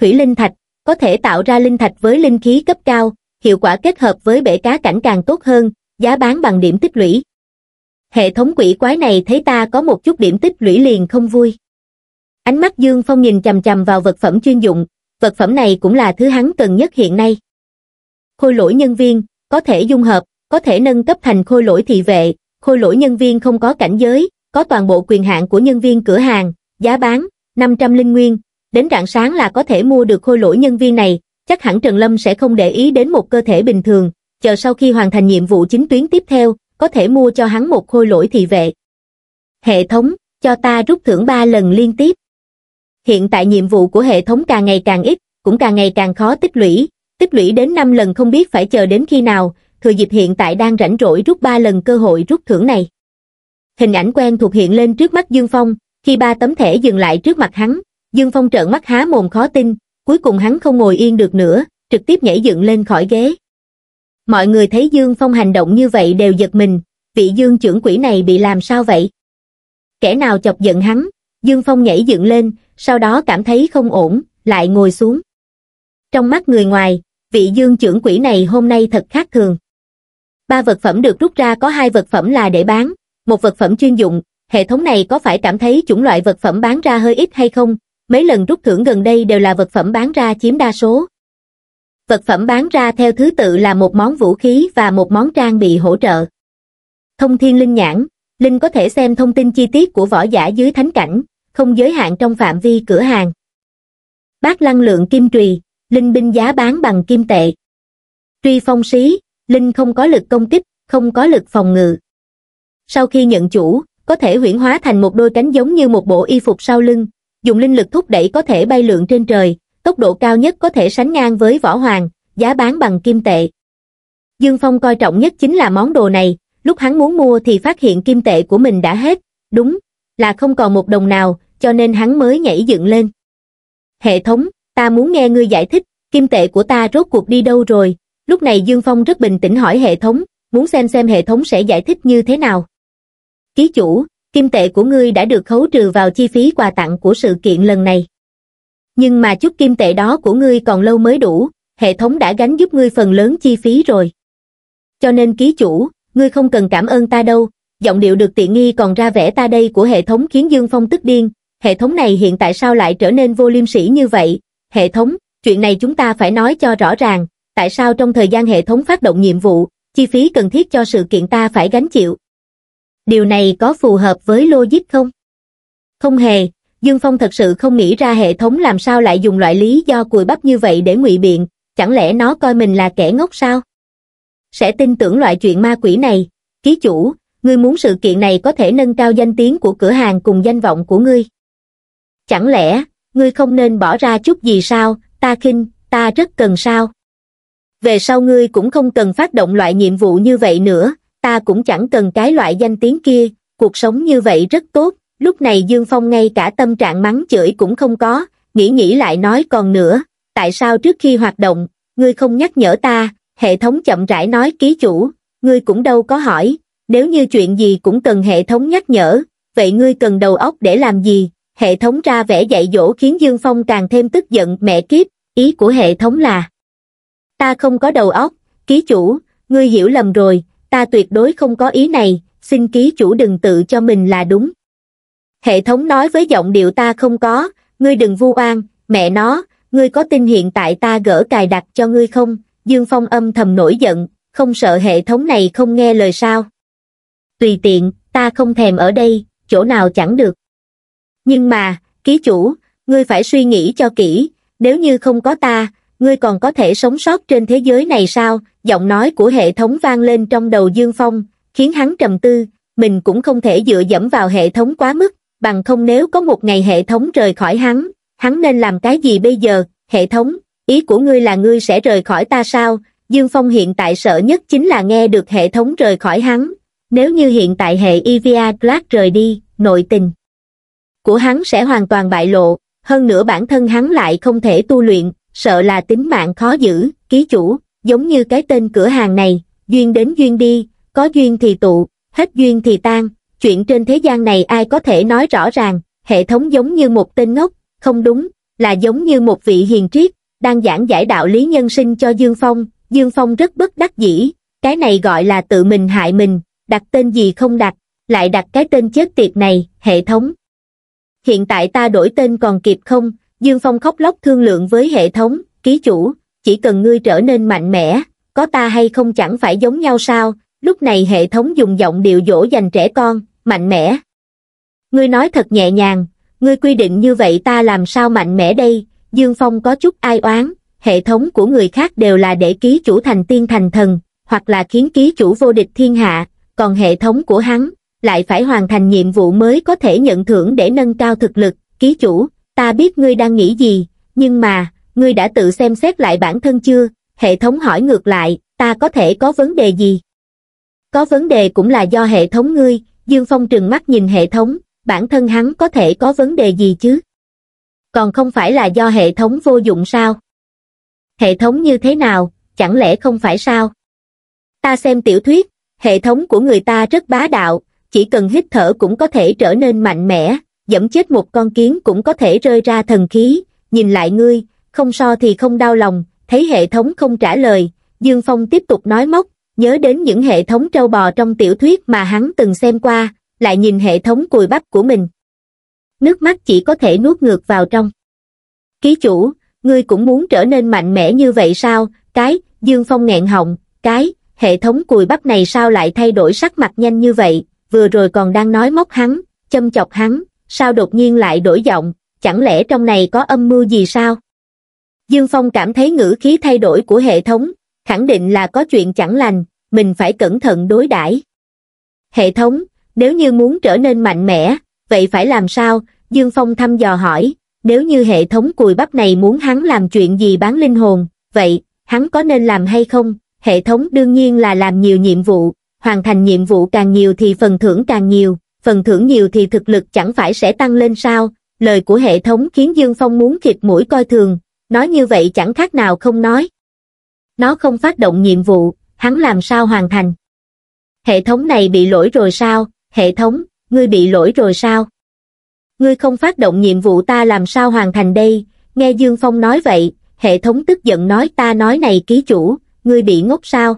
Thủy linh thạch, có thể tạo ra linh thạch với linh khí cấp cao, hiệu quả kết hợp với bể cá cảnh càng tốt hơn, giá bán bằng điểm tích lũy. Hệ thống quỷ quái này thấy ta có một chút điểm tích lũy liền không vui. Ánh mắt Dương Phong nhìn chầm chầm vào vật phẩm chuyên dụng, vật phẩm này cũng là thứ hắn cần nhất hiện nay. Khôi lỗi nhân viên, có thể dung hợp, có thể nâng cấp thành khôi lỗi thị vệ, khôi lỗi nhân viên không có cảnh giới, có toàn bộ quyền hạn của nhân viên cửa hàng, giá bán, 500 linh nguyên, đến rạng sáng là có thể mua được khôi lỗi nhân viên này, chắc hẳn Trần Lâm sẽ không để ý đến một cơ thể bình thường, chờ sau khi hoàn thành nhiệm vụ chính tuyến tiếp theo, có thể mua cho hắn một khôi lỗi thị vệ. Hệ thống, cho ta rút thưởng 3 lần liên tiếp. Hiện tại nhiệm vụ của hệ thống càng ngày càng ít, cũng càng ngày càng khó tích lũy, tích lũy đến 5 lần không biết phải chờ đến khi nào, thừa dịp hiện tại đang rảnh rỗi rút ba lần cơ hội rút thưởng này. Hình ảnh quen thuộc hiện lên trước mắt Dương Phong, khi ba tấm thẻ dừng lại trước mặt hắn, Dương Phong trợn mắt há mồm khó tin, cuối cùng hắn không ngồi yên được nữa, trực tiếp nhảy dựng lên khỏi ghế. Mọi người thấy Dương Phong hành động như vậy đều giật mình, vị Dương trưởng quỷ này bị làm sao vậy? Kẻ nào chọc giận hắn? Dương Phong nhảy dựng lên, sau đó cảm thấy không ổn, lại ngồi xuống. Trong mắt người ngoài, vị dương trưởng quỷ này hôm nay thật khác thường. Ba vật phẩm được rút ra có hai vật phẩm là để bán, một vật phẩm chuyên dụng, hệ thống này có phải cảm thấy chủng loại vật phẩm bán ra hơi ít hay không? Mấy lần rút thưởng gần đây đều là vật phẩm bán ra chiếm đa số. Vật phẩm bán ra theo thứ tự là một món vũ khí và một món trang bị hỗ trợ. Thông thiên linh nhãn, Linh có thể xem thông tin chi tiết của võ giả dưới thánh cảnh, không giới hạn trong phạm vi cửa hàng. Bát lăng lượng kim trùy, Linh binh giá bán bằng kim tệ. Truy phong sĩ, Linh không có lực công kích, không có lực phòng ngự. Sau khi nhận chủ, có thể huyển hóa thành một đôi cánh giống như một bộ y phục sau lưng, dùng linh lực thúc đẩy có thể bay lượn trên trời, tốc độ cao nhất có thể sánh ngang với võ hoàng, giá bán bằng kim tệ. Dương Phong coi trọng nhất chính là món đồ này, lúc hắn muốn mua thì phát hiện kim tệ của mình đã hết, đúng, là không còn một đồng nào, cho nên hắn mới nhảy dựng lên. Hệ thống, ta muốn nghe ngươi giải thích, kim tệ của ta rốt cuộc đi đâu rồi, lúc này Dương Phong rất bình tĩnh hỏi hệ thống, muốn xem xem hệ thống sẽ giải thích như thế nào. Ký chủ, kim tệ của ngươi đã được khấu trừ vào chi phí quà tặng của sự kiện lần này. Nhưng mà chút kim tệ đó của ngươi còn lâu mới đủ, hệ thống đã gánh giúp ngươi phần lớn chi phí rồi. Cho nên ký chủ, ngươi không cần cảm ơn ta đâu, giọng điệu được tiện nghi còn ra vẻ ta đây của hệ thống khiến Dương Phong tức điên, hệ thống này hiện tại sao lại trở nên vô liêm sỉ như vậy, hệ thống, chuyện này chúng ta phải nói cho rõ ràng, tại sao trong thời gian hệ thống phát động nhiệm vụ, chi phí cần thiết cho sự kiện ta phải gánh chịu. Điều này có phù hợp với logic không? Không hề, Dương Phong thật sự không nghĩ ra hệ thống làm sao lại dùng loại lý do cùi bắp như vậy để ngụy biện, chẳng lẽ nó coi mình là kẻ ngốc sao? Sẽ tin tưởng loại chuyện ma quỷ này, ký chủ, ngươi muốn sự kiện này có thể nâng cao danh tiếng của cửa hàng cùng danh vọng của ngươi. Chẳng lẽ, ngươi không nên bỏ ra chút gì sao, ta khinh, ta rất cần sao? Về sau ngươi cũng không cần phát động loại nhiệm vụ như vậy nữa, ta cũng chẳng cần cái loại danh tiếng kia, cuộc sống như vậy rất tốt, lúc này Dương Phong ngay cả tâm trạng mắng chửi cũng không có, nghĩ nghĩ lại nói còn nữa, tại sao trước khi hoạt động, ngươi không nhắc nhở ta, hệ thống chậm rãi nói ký chủ, ngươi cũng đâu có hỏi, nếu như chuyện gì cũng cần hệ thống nhắc nhở, vậy ngươi cần đầu óc để làm gì? Hệ thống ra vẻ dạy dỗ khiến Dương Phong càng thêm tức giận mẹ kiếp, ý của hệ thống là Ta không có đầu óc, ký chủ, ngươi hiểu lầm rồi, ta tuyệt đối không có ý này, xin ký chủ đừng tự cho mình là đúng. Hệ thống nói với giọng điệu ta không có, ngươi đừng vu oan, mẹ nó, ngươi có tin hiện tại ta gỡ cài đặt cho ngươi không? Dương Phong âm thầm nổi giận, không sợ hệ thống này không nghe lời sao. Tùy tiện, ta không thèm ở đây, chỗ nào chẳng được. Nhưng mà, ký chủ, ngươi phải suy nghĩ cho kỹ, nếu như không có ta, ngươi còn có thể sống sót trên thế giới này sao? Giọng nói của hệ thống vang lên trong đầu Dương Phong, khiến hắn trầm tư, mình cũng không thể dựa dẫm vào hệ thống quá mức, bằng không nếu có một ngày hệ thống rời khỏi hắn, hắn nên làm cái gì bây giờ? Hệ thống, ý của ngươi là ngươi sẽ rời khỏi ta sao? Dương Phong hiện tại sợ nhất chính là nghe được hệ thống rời khỏi hắn. Nếu như hiện tại hệ EVA Clark rời đi, nội tình của hắn sẽ hoàn toàn bại lộ, hơn nữa bản thân hắn lại không thể tu luyện, sợ là tính mạng khó giữ, ký chủ, giống như cái tên cửa hàng này, duyên đến duyên đi, có duyên thì tụ, hết duyên thì tan, chuyện trên thế gian này ai có thể nói rõ ràng, hệ thống giống như một tên ngốc, không đúng, là giống như một vị hiền triết, đang giảng giải đạo lý nhân sinh cho Dương Phong, Dương Phong rất bất đắc dĩ, cái này gọi là tự mình hại mình, đặt tên gì không đặt, lại đặt cái tên chết tiệt này, hệ thống. Hiện tại ta đổi tên còn kịp không? Dương Phong khóc lóc thương lượng với hệ thống, ký chủ, chỉ cần ngươi trở nên mạnh mẽ, có ta hay không chẳng phải giống nhau sao? Lúc này hệ thống dùng giọng điệu dỗ dành trẻ con, mạnh mẽ. Ngươi nói thật nhẹ nhàng, ngươi quy định như vậy ta làm sao mạnh mẽ đây? Dương Phong có chút ai oán, hệ thống của người khác đều là để ký chủ thành tiên thành thần, hoặc là khiến ký chủ vô địch thiên hạ, còn hệ thống của hắn, lại phải hoàn thành nhiệm vụ mới có thể nhận thưởng để nâng cao thực lực, ký chủ, ta biết ngươi đang nghĩ gì, nhưng mà, ngươi đã tự xem xét lại bản thân chưa, hệ thống hỏi ngược lại, ta có thể có vấn đề gì? Có vấn đề cũng là do hệ thống ngươi, Dương Phong trừng mắt nhìn hệ thống, bản thân hắn có thể có vấn đề gì chứ? Còn không phải là do hệ thống vô dụng sao? Hệ thống như thế nào, chẳng lẽ không phải sao? Ta xem tiểu thuyết, hệ thống của người ta rất bá đạo, chỉ cần hít thở cũng có thể trở nên mạnh mẽ, dẫm chết một con kiến cũng có thể rơi ra thần khí, nhìn lại ngươi, không so thì không đau lòng, thấy hệ thống không trả lời, Dương Phong tiếp tục nói móc, nhớ đến những hệ thống trâu bò trong tiểu thuyết mà hắn từng xem qua, lại nhìn hệ thống cùi bắp của mình. Nước mắt chỉ có thể nuốt ngược vào trong. Ký chủ, ngươi cũng muốn trở nên mạnh mẽ như vậy sao, cái, Dương Phong nghẹn họng, cái, hệ thống cùi bắp này sao lại thay đổi sắc mặt nhanh như vậy, vừa rồi còn đang nói móc hắn, châm chọc hắn, sao đột nhiên lại đổi giọng, chẳng lẽ trong này có âm mưu gì sao? Dương Phong cảm thấy ngữ khí thay đổi của hệ thống, khẳng định là có chuyện chẳng lành, mình phải cẩn thận đối đãi. Hệ thống, nếu như muốn trở nên mạnh mẽ, vậy phải làm sao? Dương Phong thăm dò hỏi, nếu như hệ thống cùi bắp này muốn hắn làm chuyện gì bán linh hồn, vậy, hắn có nên làm hay không? Hệ thống đương nhiên là làm nhiều nhiệm vụ, hoàn thành nhiệm vụ càng nhiều thì phần thưởng càng nhiều, phần thưởng nhiều thì thực lực chẳng phải sẽ tăng lên sao? Lời của hệ thống khiến Dương Phong muốn khịt mũi coi thường, nói như vậy chẳng khác nào không nói. Nó không phát động nhiệm vụ, hắn làm sao hoàn thành? Hệ thống này bị lỗi rồi sao? Hệ thống, ngươi bị lỗi rồi sao? Ngươi không phát động nhiệm vụ ta làm sao hoàn thành đây? Nghe Dương Phong nói vậy, hệ thống tức giận nói ta nói này ký chủ, ngươi bị ngốc sao?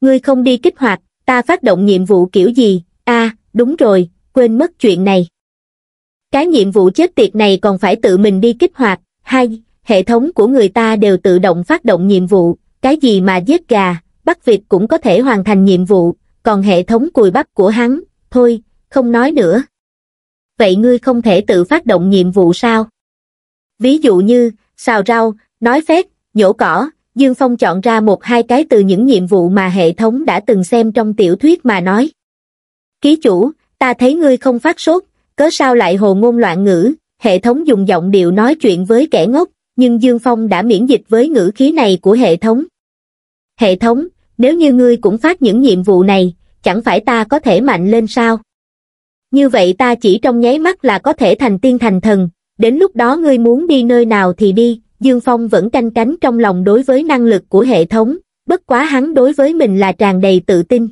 Ngươi không đi kích hoạt, ta phát động nhiệm vụ kiểu gì? À đúng rồi, quên mất chuyện này. Cái nhiệm vụ chết tiệt này còn phải tự mình đi kích hoạt, hai, hệ thống của người ta đều tự động phát động nhiệm vụ, cái gì mà giết gà, bắt vịt cũng có thể hoàn thành nhiệm vụ, còn hệ thống cùi bắp của hắn, thôi, không nói nữa. Vậy ngươi không thể tự phát động nhiệm vụ sao? Ví dụ như, xào rau, nói phép nhổ cỏ, Dương Phong chọn ra một hai cái từ những nhiệm vụ mà hệ thống đã từng xem trong tiểu thuyết mà nói. Ký chủ, ta thấy ngươi không phát sốt, cớ sao lại hồ ngôn loạn ngữ, hệ thống dùng giọng điệu nói chuyện với kẻ ngốc, nhưng Dương Phong đã miễn dịch với ngữ khí này của hệ thống. Hệ thống, nếu như ngươi cũng phát những nhiệm vụ này, chẳng phải ta có thể mạnh lên sao? Như vậy ta chỉ trong nháy mắt là có thể thành tiên thành thần, đến lúc đó ngươi muốn đi nơi nào thì đi, Dương Phong vẫn canh cánh trong lòng đối với năng lực của hệ thống, bất quá hắn đối với mình là tràn đầy tự tin.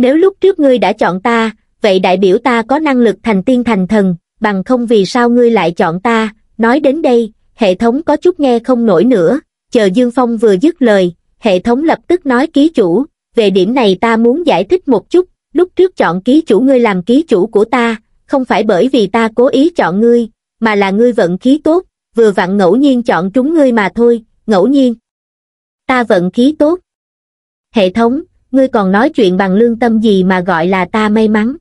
Nếu lúc trước ngươi đã chọn ta, vậy đại biểu ta có năng lực thành tiên thành thần, bằng không vì sao ngươi lại chọn ta, nói đến đây, hệ thống có chút nghe không nổi nữa, chờ Dương Phong vừa dứt lời, hệ thống lập tức nói ký chủ, về điểm này ta muốn giải thích một chút, lúc trước chọn ký chủ ngươi làm ký chủ của ta, không phải bởi vì ta cố ý chọn ngươi, mà là ngươi vận khí tốt, vừa vặn ngẫu nhiên chọn trúng ngươi mà thôi, ngẫu nhiên. Ta vận khí tốt. Hệ thống, ngươi còn nói chuyện bằng lương tâm gì mà gọi là ta may mắn.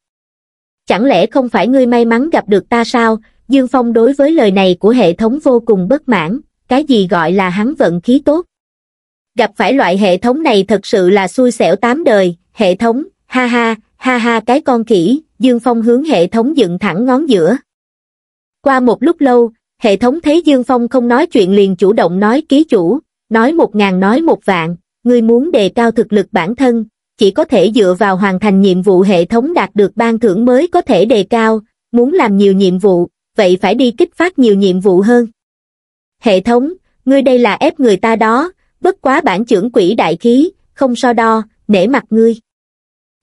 Chẳng lẽ không phải ngươi may mắn gặp được ta sao? Dương Phong đối với lời này của hệ thống vô cùng bất mãn, cái gì gọi là hắn vận khí tốt. Gặp phải loại hệ thống này thật sự là xui xẻo tám đời, hệ thống, ha ha, ha ha cái con khỉ, Dương Phong hướng hệ thống dựng thẳng ngón giữa. Qua một lúc lâu, hệ thống thấy Dương Phong không nói chuyện liền chủ động nói ký chủ, nói một ngàn nói một vạn, ngươi muốn đề cao thực lực bản thân, chỉ có thể dựa vào hoàn thành nhiệm vụ hệ thống đạt được ban thưởng mới có thể đề cao, muốn làm nhiều nhiệm vụ, vậy phải đi kích phát nhiều nhiệm vụ hơn. Hệ thống, ngươi đây là ép người ta đó, bất quá bản trưởng quỷ đại khí, không so đo, nể mặt ngươi.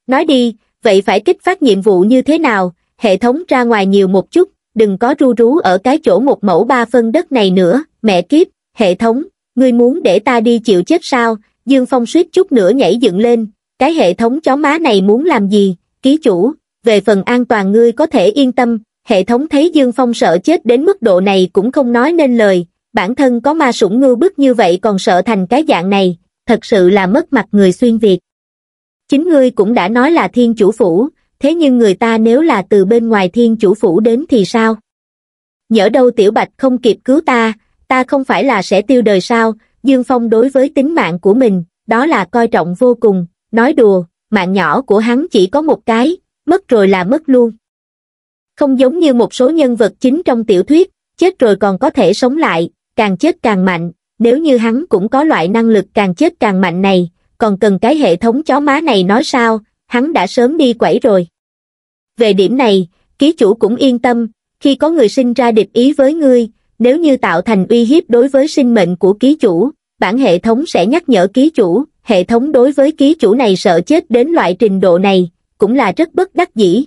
Nói đi, vậy phải kích phát nhiệm vụ như thế nào, hệ thống ra ngoài nhiều một chút, đừng có ru rú ở cái chỗ một mẫu ba phân đất này nữa, mẹ kiếp, hệ thống, ngươi muốn để ta đi chịu chết sao, Dương Phong suýt chút nữa nhảy dựng lên, cái hệ thống chó má này muốn làm gì, ký chủ, về phần an toàn ngươi có thể yên tâm, hệ thống thấy Dương Phong sợ chết đến mức độ này cũng không nói nên lời, bản thân có ma sủng ngưu bức như vậy còn sợ thành cái dạng này, thật sự là mất mặt người xuyên Việt. Chính ngươi cũng đã nói là thiên chủ phủ, thế nhưng người ta nếu là từ bên ngoài thiên chủ phủ đến thì sao? Nhỡ đâu tiểu bạch không kịp cứu ta, ta không phải là sẽ tiêu đời sao, Dương Phong đối với tính mạng của mình, đó là coi trọng vô cùng, nói đùa, mạng nhỏ của hắn chỉ có một cái, mất rồi là mất luôn. Không giống như một số nhân vật chính trong tiểu thuyết, chết rồi còn có thể sống lại, càng chết càng mạnh, nếu như hắn cũng có loại năng lực càng chết càng mạnh này, còn cần cái hệ thống chó má này nói sao, hắn đã sớm đi quẩy rồi. Về điểm này, ký chủ cũng yên tâm, khi có người sinh ra địch ý với ngươi, nếu như tạo thành uy hiếp đối với sinh mệnh của ký chủ, bản hệ thống sẽ nhắc nhở ký chủ, hệ thống đối với ký chủ này sợ chết đến loại trình độ này, cũng là rất bất đắc dĩ.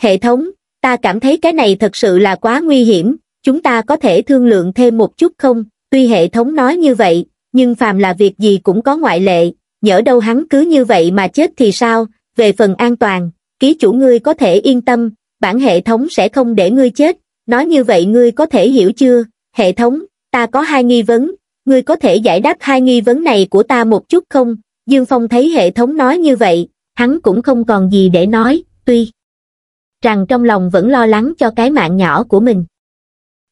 Hệ thống, ta cảm thấy cái này thật sự là quá nguy hiểm, chúng ta có thể thương lượng thêm một chút không? Tuy hệ thống nói như vậy, nhưng phàm là việc gì cũng có ngoại lệ, nhỡ đâu hắn cứ như vậy mà chết thì sao? Về phần an toàn, ký chủ ngươi có thể yên tâm, bản hệ thống sẽ không để ngươi chết, nói như vậy ngươi có thể hiểu chưa? Hệ thống, ta có hai nghi vấn, ngươi có thể giải đáp hai nghi vấn này của ta một chút không? Dương Phong thấy hệ thống nói như vậy, hắn cũng không còn gì để nói, tuy rằng trong lòng vẫn lo lắng cho cái mạng nhỏ của mình.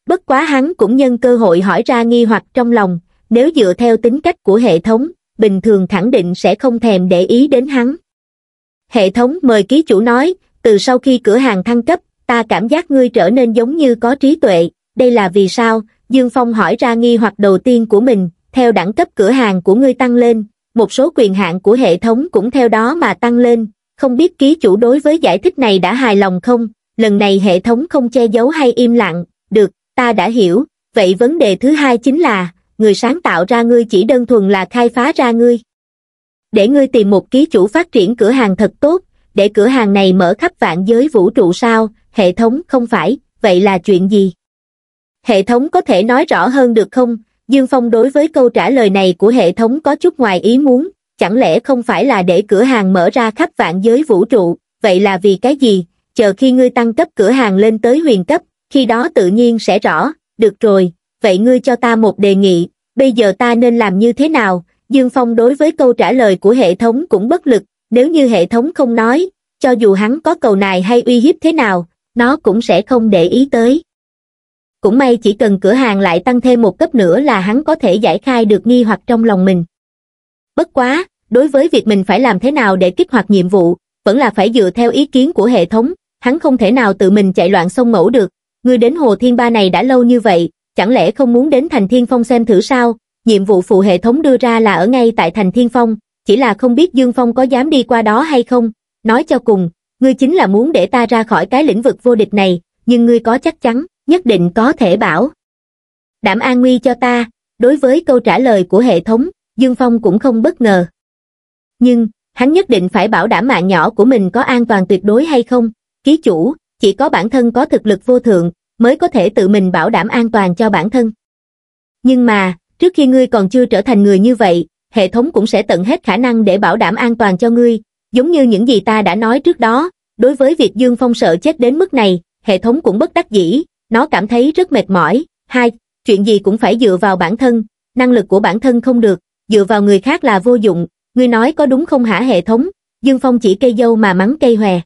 Bất quá hắn cũng nhân cơ hội hỏi ra nghi hoặc trong lòng, nếu dựa theo tính cách của hệ thống, bình thường khẳng định sẽ không thèm để ý đến hắn. Hệ thống mời ký chủ nói, từ sau khi cửa hàng thăng cấp, ta cảm giác ngươi trở nên giống như có trí tuệ, đây là vì sao? Dương Phong hỏi ra nghi hoặc đầu tiên của mình, theo đẳng cấp cửa hàng của ngươi tăng lên, một số quyền hạn của hệ thống cũng theo đó mà tăng lên, không biết ký chủ đối với giải thích này đã hài lòng không? Lần này hệ thống không che giấu hay im lặng, được, ta đã hiểu, vậy vấn đề thứ hai chính là, người sáng tạo ra ngươi chỉ đơn thuần là khai phá ra ngươi. Để ngươi tìm một ký chủ phát triển cửa hàng thật tốt, để cửa hàng này mở khắp vạn giới vũ trụ sao, hệ thống không phải, vậy là chuyện gì? Hệ thống có thể nói rõ hơn được không? Dương Phong đối với câu trả lời này của hệ thống có chút ngoài ý muốn, chẳng lẽ không phải là để cửa hàng mở ra khắp vạn giới vũ trụ, vậy là vì cái gì? Chờ khi ngươi tăng cấp cửa hàng lên tới huyền cấp, khi đó tự nhiên sẽ rõ, được rồi, vậy ngươi cho ta một đề nghị, bây giờ ta nên làm như thế nào? Dương Phong đối với câu trả lời của hệ thống cũng bất lực, nếu như hệ thống không nói, cho dù hắn có cầu nài hay uy hiếp thế nào, nó cũng sẽ không để ý tới. Cũng may chỉ cần cửa hàng lại tăng thêm một cấp nữa là hắn có thể giải khai được nghi hoặc trong lòng mình. Bất quá, đối với việc mình phải làm thế nào để kích hoạt nhiệm vụ, vẫn là phải dựa theo ý kiến của hệ thống, hắn không thể nào tự mình chạy loạn sông ngẫu được. Ngươi đến Hồ Thiên Ba này đã lâu như vậy, chẳng lẽ không muốn đến Thành Thiên Phong xem thử sao? Nhiệm vụ phụ hệ thống đưa ra là ở ngay tại Thành Thiên Phong, chỉ là không biết Dương Phong có dám đi qua đó hay không. Nói cho cùng, ngươi chính là muốn để ta ra khỏi cái lĩnh vực vô địch này, nhưng ngươi có chắc chắn, nhất định có thể bảo. Đảm an nguy cho ta, đối với câu trả lời của hệ thống, Dương Phong cũng không bất ngờ. Nhưng, hắn nhất định phải bảo đảm mạng nhỏ của mình có an toàn tuyệt đối hay không, ký chủ, chỉ có bản thân có thực lực vô thượng, mới có thể tự mình bảo đảm an toàn cho bản thân. Nhưng mà, trước khi ngươi còn chưa trở thành người như vậy, hệ thống cũng sẽ tận hết khả năng để bảo đảm an toàn cho ngươi, giống như những gì ta đã nói trước đó, đối với việc Dương Phong sợ chết đến mức này, hệ thống cũng bất đắc dĩ, nó cảm thấy rất mệt mỏi. Hai, chuyện gì cũng phải dựa vào bản thân, năng lực của bản thân không được, dựa vào người khác là vô dụng, ngươi nói có đúng không hả hệ thống? Dương Phong chỉ cây dâu mà mắng cây hòe.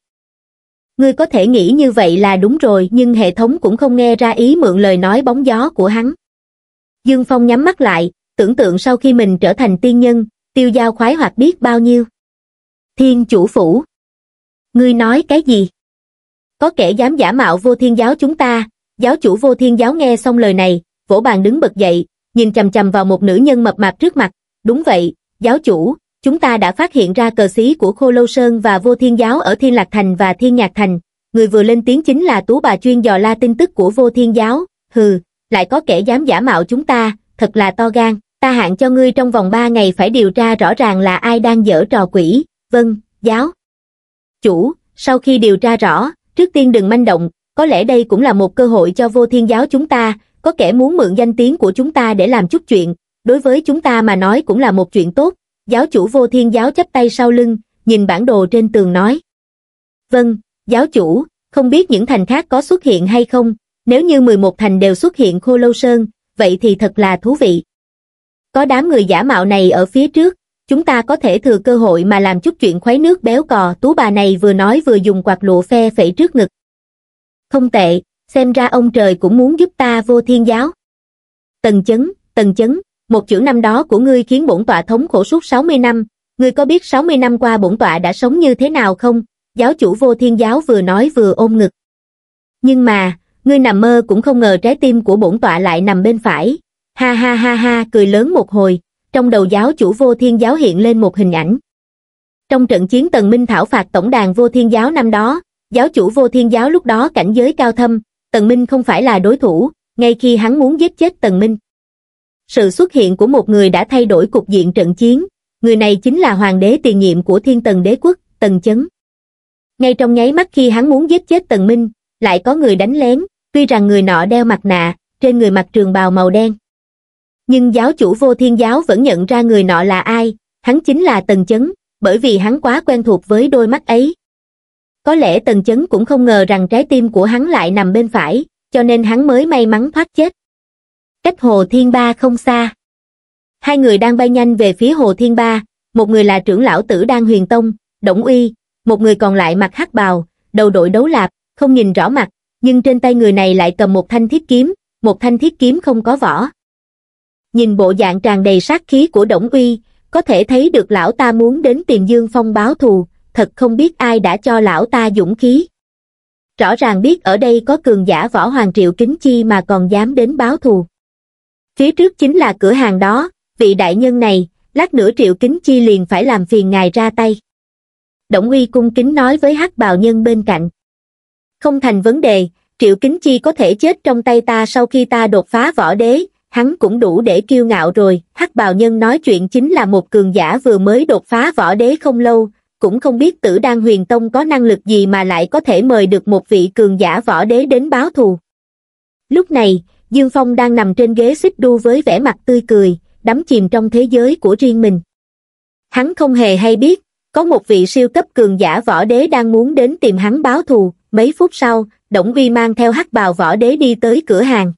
Ngươi có thể nghĩ như vậy là đúng rồi nhưng hệ thống cũng không nghe ra ý mượn lời nói bóng gió của hắn. Dương Phong nhắm mắt lại, tưởng tượng sau khi mình trở thành tiên nhân, tiêu giao khoái hoạt biết bao nhiêu. Thiên chủ phủ. Ngươi nói cái gì? Có kẻ dám giả mạo vô thiên giáo chúng ta, giáo chủ vô thiên giáo nghe xong lời này, vỗ bàn đứng bật dậy, nhìn chầm chầm vào một nữ nhân mập mạp trước mặt, đúng vậy, giáo chủ, chúng ta đã phát hiện ra cờ xí của Khô Lâu Sơn và vô thiên giáo ở Thiên Lạc Thành và Thiên Nhạc Thành, người vừa lên tiếng chính là tú bà chuyên dò la tin tức của vô thiên giáo, hừ, lại có kẻ dám giả mạo chúng ta, thật là to gan, ta hạn cho ngươi trong vòng 3 ngày phải điều tra rõ ràng là ai đang dở trò quỷ, vâng, giáo. Chủ, sau khi điều tra rõ, trước tiên đừng manh động, có lẽ đây cũng là một cơ hội cho vô thiên giáo chúng ta, có kẻ muốn mượn danh tiếng của chúng ta để làm chút chuyện, đối với chúng ta mà nói cũng là một chuyện tốt, giáo chủ vô thiên giáo chấp tay sau lưng, nhìn bản đồ trên tường nói. Vâng, giáo chủ, không biết những thành khác có xuất hiện hay không, nếu như 11 thành đều xuất hiện khô lâu sơn, vậy thì thật là thú vị. Có đám người giả mạo này ở phía trước, chúng ta có thể thừa cơ hội mà làm chút chuyện khuấy nước béo cò. Tú bà này vừa nói vừa dùng quạt lụa phe phẩy trước ngực. Không tệ, xem ra ông trời cũng muốn giúp ta vô thiên giáo. Tần chấn, tần chấn, một chữ năm đó của ngươi khiến bổn tọa thống khổ suốt 60 năm, ngươi có biết 60 năm qua bổn tọa đã sống như thế nào không? Giáo chủ vô thiên giáo vừa nói vừa ôm ngực. Nhưng mà, ngươi nằm mơ cũng không ngờ trái tim của bổn tọa lại nằm bên phải. Ha ha ha ha, cười lớn một hồi, trong đầu giáo chủ vô thiên giáo hiện lên một hình ảnh. Trong trận chiến Tần Minh thảo phạt tổng đàn vô thiên giáo năm đó, giáo chủ vô thiên giáo lúc đó cảnh giới cao thâm, Tần Minh không phải là đối thủ, ngay khi hắn muốn giết chết Tần Minh. Sự xuất hiện của một người đã thay đổi cục diện trận chiến, người này chính là hoàng đế tiền nhiệm của thiên tần đế quốc, Tần Chấn. Ngay trong nháy mắt khi hắn muốn giết chết Tần Minh, lại có người đánh lén, tuy rằng người nọ đeo mặt nạ, trên người mặc trường bào màu đen. Nhưng giáo chủ vô thiên giáo vẫn nhận ra người nọ là ai, hắn chính là Tần Chấn, bởi vì hắn quá quen thuộc với đôi mắt ấy. Có lẽ Tần Chấn cũng không ngờ rằng trái tim của hắn lại nằm bên phải, cho nên hắn mới may mắn thoát chết. Cách Hồ Thiên Ba không xa. Hai người đang bay nhanh về phía Hồ Thiên Ba, một người là trưởng lão tử Đan Huyền Tông, Đổng Uy, một người còn lại mặc hắc bào, đầu đội đấu lạp, không nhìn rõ mặt, nhưng trên tay người này lại cầm một thanh thiết kiếm, một thanh thiết kiếm không có vỏ. Nhìn bộ dạng tràn đầy sát khí của Đổng Uy, có thể thấy được lão ta muốn đến tìm Dương Phong báo thù, thật không biết ai đã cho lão ta dũng khí. Rõ ràng biết ở đây có cường giả võ hoàng triệu kính chi mà còn dám đến báo thù. Phía trước chính là cửa hàng đó, vị đại nhân này, lát nữa triệu kính chi liền phải làm phiền ngài ra tay. Động uy cung kính nói với hắc bào nhân bên cạnh. Không thành vấn đề, triệu kính chi có thể chết trong tay ta sau khi ta đột phá võ đế, hắn cũng đủ để kiêu ngạo rồi. hắc bào nhân nói chuyện chính là một cường giả vừa mới đột phá võ đế không lâu, cũng không biết tử đan huyền tông có năng lực gì mà lại có thể mời được một vị cường giả võ đế đến báo thù. Lúc này, Dương Phong đang nằm trên ghế xích đu với vẻ mặt tươi cười, đắm chìm trong thế giới của riêng mình. Hắn không hề hay biết, có một vị siêu cấp cường giả võ đế đang muốn đến tìm hắn báo thù, mấy phút sau, Đổng Uy mang theo hắc bào võ đế đi tới cửa hàng.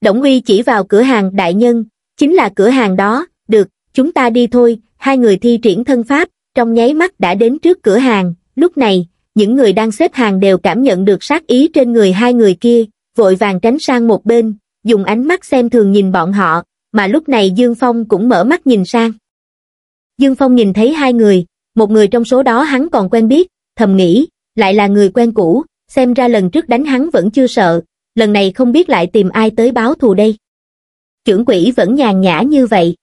Đổng Uy chỉ vào cửa hàng đại nhân, chính là cửa hàng đó, được, chúng ta đi thôi, hai người thi triển thân pháp, trong nháy mắt đã đến trước cửa hàng, lúc này, những người đang xếp hàng đều cảm nhận được sát ý trên người hai người kia, vội vàng tránh sang một bên, dùng ánh mắt xem thường nhìn bọn họ, mà lúc này Dương Phong cũng mở mắt nhìn sang. Dương Phong nhìn thấy hai người, một người trong số đó hắn còn quen biết, thầm nghĩ, lại là người quen cũ, xem ra lần trước đánh hắn vẫn chưa sợ, lần này không biết lại tìm ai tới báo thù đây. Trưởng quỷ vẫn nhàn nhã như vậy.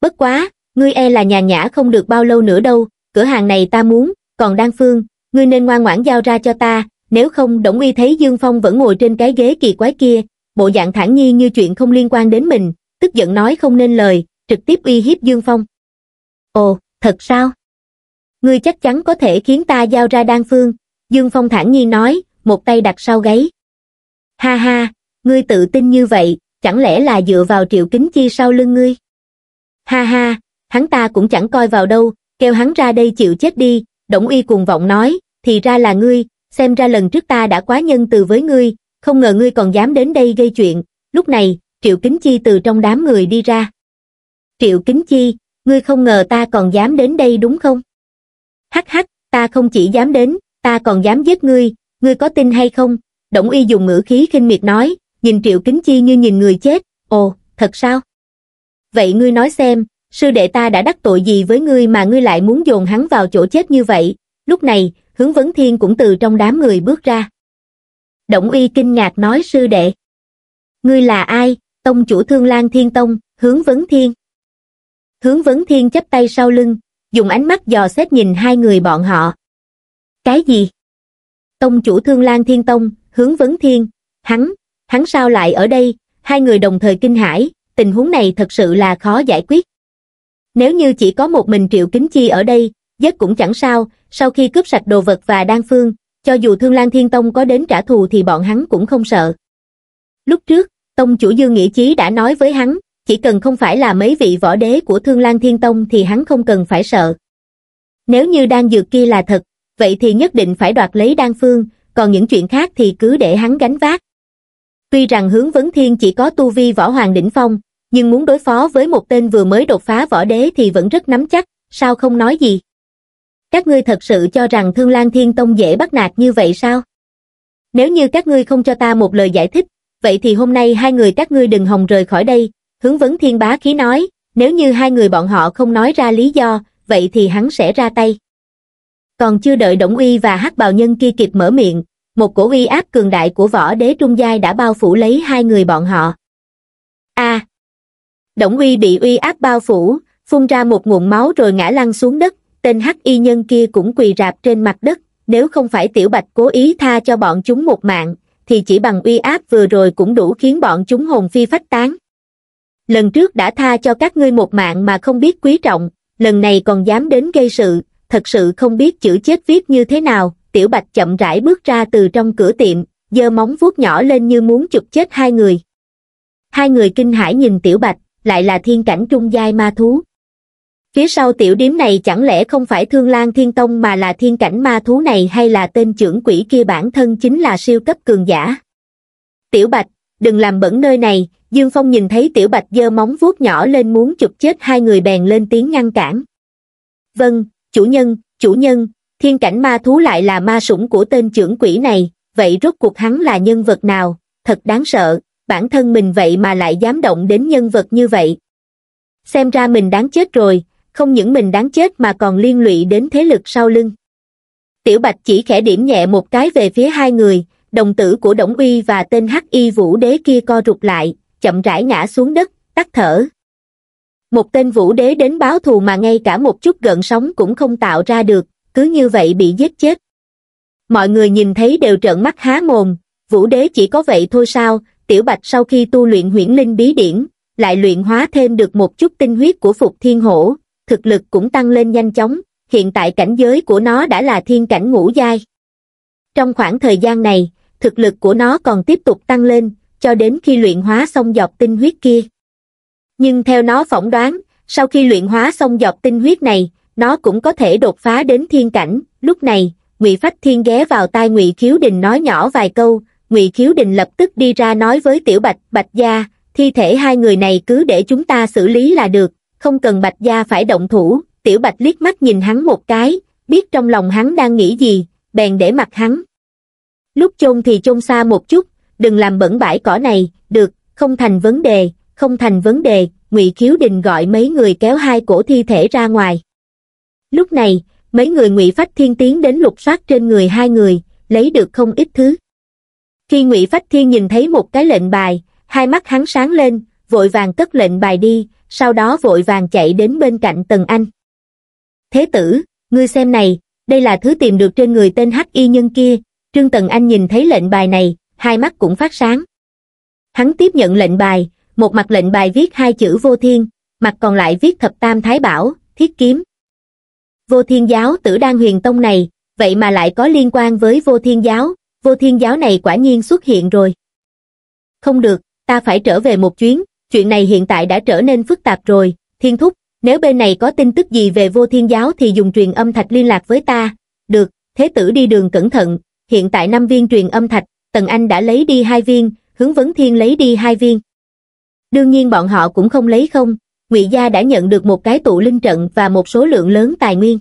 Bất quá, ngươi e là nhàn nhã không được bao lâu nữa đâu, cửa hàng này ta muốn, còn Đan Phương, ngươi nên ngoan ngoãn giao ra cho ta, nếu không Đổng Uy thấy Dương Phong vẫn ngồi trên cái ghế kỳ quái kia, bộ dạng thản nhiên như chuyện không liên quan đến mình, tức giận nói không nên lời, trực tiếp uy hiếp Dương Phong. Ồ, thật sao? Ngươi chắc chắn có thể khiến ta giao ra đan phương, Dương Phong thản nhiên nói, một tay đặt sau gáy. Ha ha, ngươi tự tin như vậy, chẳng lẽ là dựa vào triệu kính chi sau lưng ngươi? Ha ha, hắn ta cũng chẳng coi vào đâu, kêu hắn ra đây chịu chết đi, Đổng Uy cuồng vọng nói, thì ra là ngươi, xem ra lần trước ta đã quá nhân từ với ngươi, không ngờ ngươi còn dám đến đây gây chuyện, lúc này, Triệu Kính Chi từ trong đám người đi ra. Triệu Kính Chi, ngươi không ngờ ta còn dám đến đây đúng không? Hắc hắc, ta không chỉ dám đến, ta còn dám giết ngươi, ngươi có tin hay không? Đổng Uy dùng ngữ khí khinh miệt nói, nhìn Triệu Kính Chi như nhìn người chết, ồ, thật sao? Vậy ngươi nói xem, sư đệ ta đã đắc tội gì với ngươi mà ngươi lại muốn dồn hắn vào chỗ chết như vậy? Lúc này, hướng vấn thiên cũng từ trong đám người bước ra. Động uy kinh ngạc nói sư đệ. Ngươi là ai? Tông chủ thương lan thiên tông, hướng vấn thiên. Hướng vấn thiên chắp tay sau lưng, dùng ánh mắt dò xét nhìn hai người bọn họ. Cái gì? Tông chủ thương lan thiên tông, hướng vấn thiên, hắn, hắn sao lại ở đây? Hai người đồng thời kinh hãi, tình huống này thật sự là khó giải quyết. Nếu như chỉ có một mình triệu kính chi ở đây, giấc cũng chẳng sao, sau khi cướp sạch đồ vật và đan phương, cho dù Thương Lan Thiên Tông có đến trả thù thì bọn hắn cũng không sợ. Lúc trước, Tông chủ Dương Nghĩa Chí đã nói với hắn, chỉ cần không phải là mấy vị võ đế của Thương Lan Thiên Tông thì hắn không cần phải sợ. Nếu như đan dược kia là thật, vậy thì nhất định phải đoạt lấy đan phương, còn những chuyện khác thì cứ để hắn gánh vác. Tuy rằng hướng vấn thiên chỉ có tu vi võ hoàng đỉnh phong, nhưng muốn đối phó với một tên vừa mới đột phá võ đế thì vẫn rất nắm chắc, sao không nói gì. Các ngươi thật sự cho rằng Thương Lan Thiên Tông dễ bắt nạt như vậy sao? Nếu như các ngươi không cho ta một lời giải thích, vậy thì hôm nay hai người các ngươi đừng hòng rời khỏi đây, hướng vấn thiên bá khí nói, nếu như hai người bọn họ không nói ra lý do, vậy thì hắn sẽ ra tay. Còn chưa đợi Đổng Uy và hắc bào nhân kia kịp mở miệng, một cổ uy áp cường đại của võ đế trung giai đã bao phủ lấy hai người bọn họ. A. À, Đổng Uy bị uy áp bao phủ, phun ra một nguồn máu rồi ngã lăn xuống đất, tên hắc y nhân kia cũng quỳ rạp trên mặt đất, nếu không phải tiểu bạch cố ý tha cho bọn chúng một mạng, thì chỉ bằng uy áp vừa rồi cũng đủ khiến bọn chúng hồn phi phách tán. Lần trước đã tha cho các ngươi một mạng mà không biết quý trọng, lần này còn dám đến gây sự, thật sự không biết chữ chết viết như thế nào, tiểu bạch chậm rãi bước ra từ trong cửa tiệm, giơ móng vuốt nhỏ lên như muốn chụp chết hai người. Hai người kinh hãi nhìn Tiểu Bạch, lại là thiên cảnh trung giai ma thú. Phía sau tiểu điếm này chẳng lẽ không phải Thương Lan Thiên Tông mà là thiên cảnh ma thú này hay là tên trưởng quỷ kia bản thân chính là siêu cấp cường giả. Tiểu Bạch, đừng làm bẩn nơi này, Dương Phong nhìn thấy Tiểu Bạch giơ móng vuốt nhỏ lên muốn chụp chết hai người bèn lên tiếng ngăn cản. Vâng, chủ nhân, chủ nhân, thiên cảnh ma thú lại là ma sủng của tên trưởng quỷ này, vậy rốt cuộc hắn là nhân vật nào, thật đáng sợ, bản thân mình vậy mà lại dám động đến nhân vật như vậy. Xem ra mình đáng chết rồi, không những mình đáng chết mà còn liên lụy đến thế lực sau lưng. Tiểu Bạch chỉ khẽ điểm nhẹ một cái về phía hai người, đồng tử của Đổng Uy và tên Hắc Y Vũ Đế kia co rụt lại, chậm rãi ngã xuống đất, tắt thở. Một tên Vũ Đế đến báo thù mà ngay cả một chút gợn sóng cũng không tạo ra được, cứ như vậy bị giết chết. Mọi người nhìn thấy đều trợn mắt há mồm, Vũ Đế chỉ có vậy thôi sao, Tiểu Bạch sau khi tu luyện huyễn linh bí điển, lại luyện hóa thêm được một chút tinh huyết của Phục Thiên Hổ, thực lực cũng tăng lên nhanh chóng, hiện tại cảnh giới của nó đã là thiên cảnh ngũ giai. Trong khoảng thời gian này, thực lực của nó còn tiếp tục tăng lên, cho đến khi luyện hóa xong dọc tinh huyết kia. Nhưng theo nó phỏng đoán, sau khi luyện hóa xong giọt tinh huyết này, nó cũng có thể đột phá đến thiên cảnh, lúc này, Ngụy Phách Thiên ghé vào tai Ngụy Khiếu Đình nói nhỏ vài câu, Ngụy Khiếu Đình lập tức đi ra nói với Tiểu Bạch, Bạch Gia, thi thể hai người này cứ để chúng ta xử lý là được, không cần Bạch Gia phải động thủ, Tiểu Bạch liếc mắt nhìn hắn một cái, biết trong lòng hắn đang nghĩ gì, bèn để mặt hắn. Lúc chôn thì chôn xa một chút, đừng làm bẩn bãi cỏ này, được, không thành vấn đề, không thành vấn đề, Ngụy Khiếu Đình gọi mấy người kéo hai cổ thi thể ra ngoài. Lúc này, mấy người Ngụy Phách Thiên tiến đến lục soát trên người hai người, lấy được không ít thứ. Khi Ngụy Phách Thiên nhìn thấy một cái lệnh bài, hai mắt hắn sáng lên, vội vàng cất lệnh bài đi, sau đó vội vàng chạy đến bên cạnh Tần Anh. Thế tử, ngươi xem này, đây là thứ tìm được trên người tên hắc y nhân kia, Trương Tần Anh nhìn thấy lệnh bài này, hai mắt cũng phát sáng. Hắn tiếp nhận lệnh bài, một mặt lệnh bài viết hai chữ vô thiên, mặt còn lại viết thập tam thái bảo, thiết kiếm. Vô thiên giáo tử đan huyền tông này, vậy mà lại có liên quan với vô thiên giáo, vô thiên giáo này quả nhiên xuất hiện rồi. Không được, ta phải trở về một chuyến, chuyện này hiện tại đã trở nên phức tạp rồi, thiên thúc, nếu bên này có tin tức gì về vô thiên giáo thì dùng truyền âm thạch liên lạc với ta. Được, thế tử đi đường cẩn thận, hiện tại năm viên truyền âm thạch, Tần Anh đã lấy đi hai viên, hướng vấn thiên lấy đi hai viên. Đương nhiên bọn họ cũng không lấy không, Ngụy Gia đã nhận được một cái tụ linh trận và một số lượng lớn tài nguyên.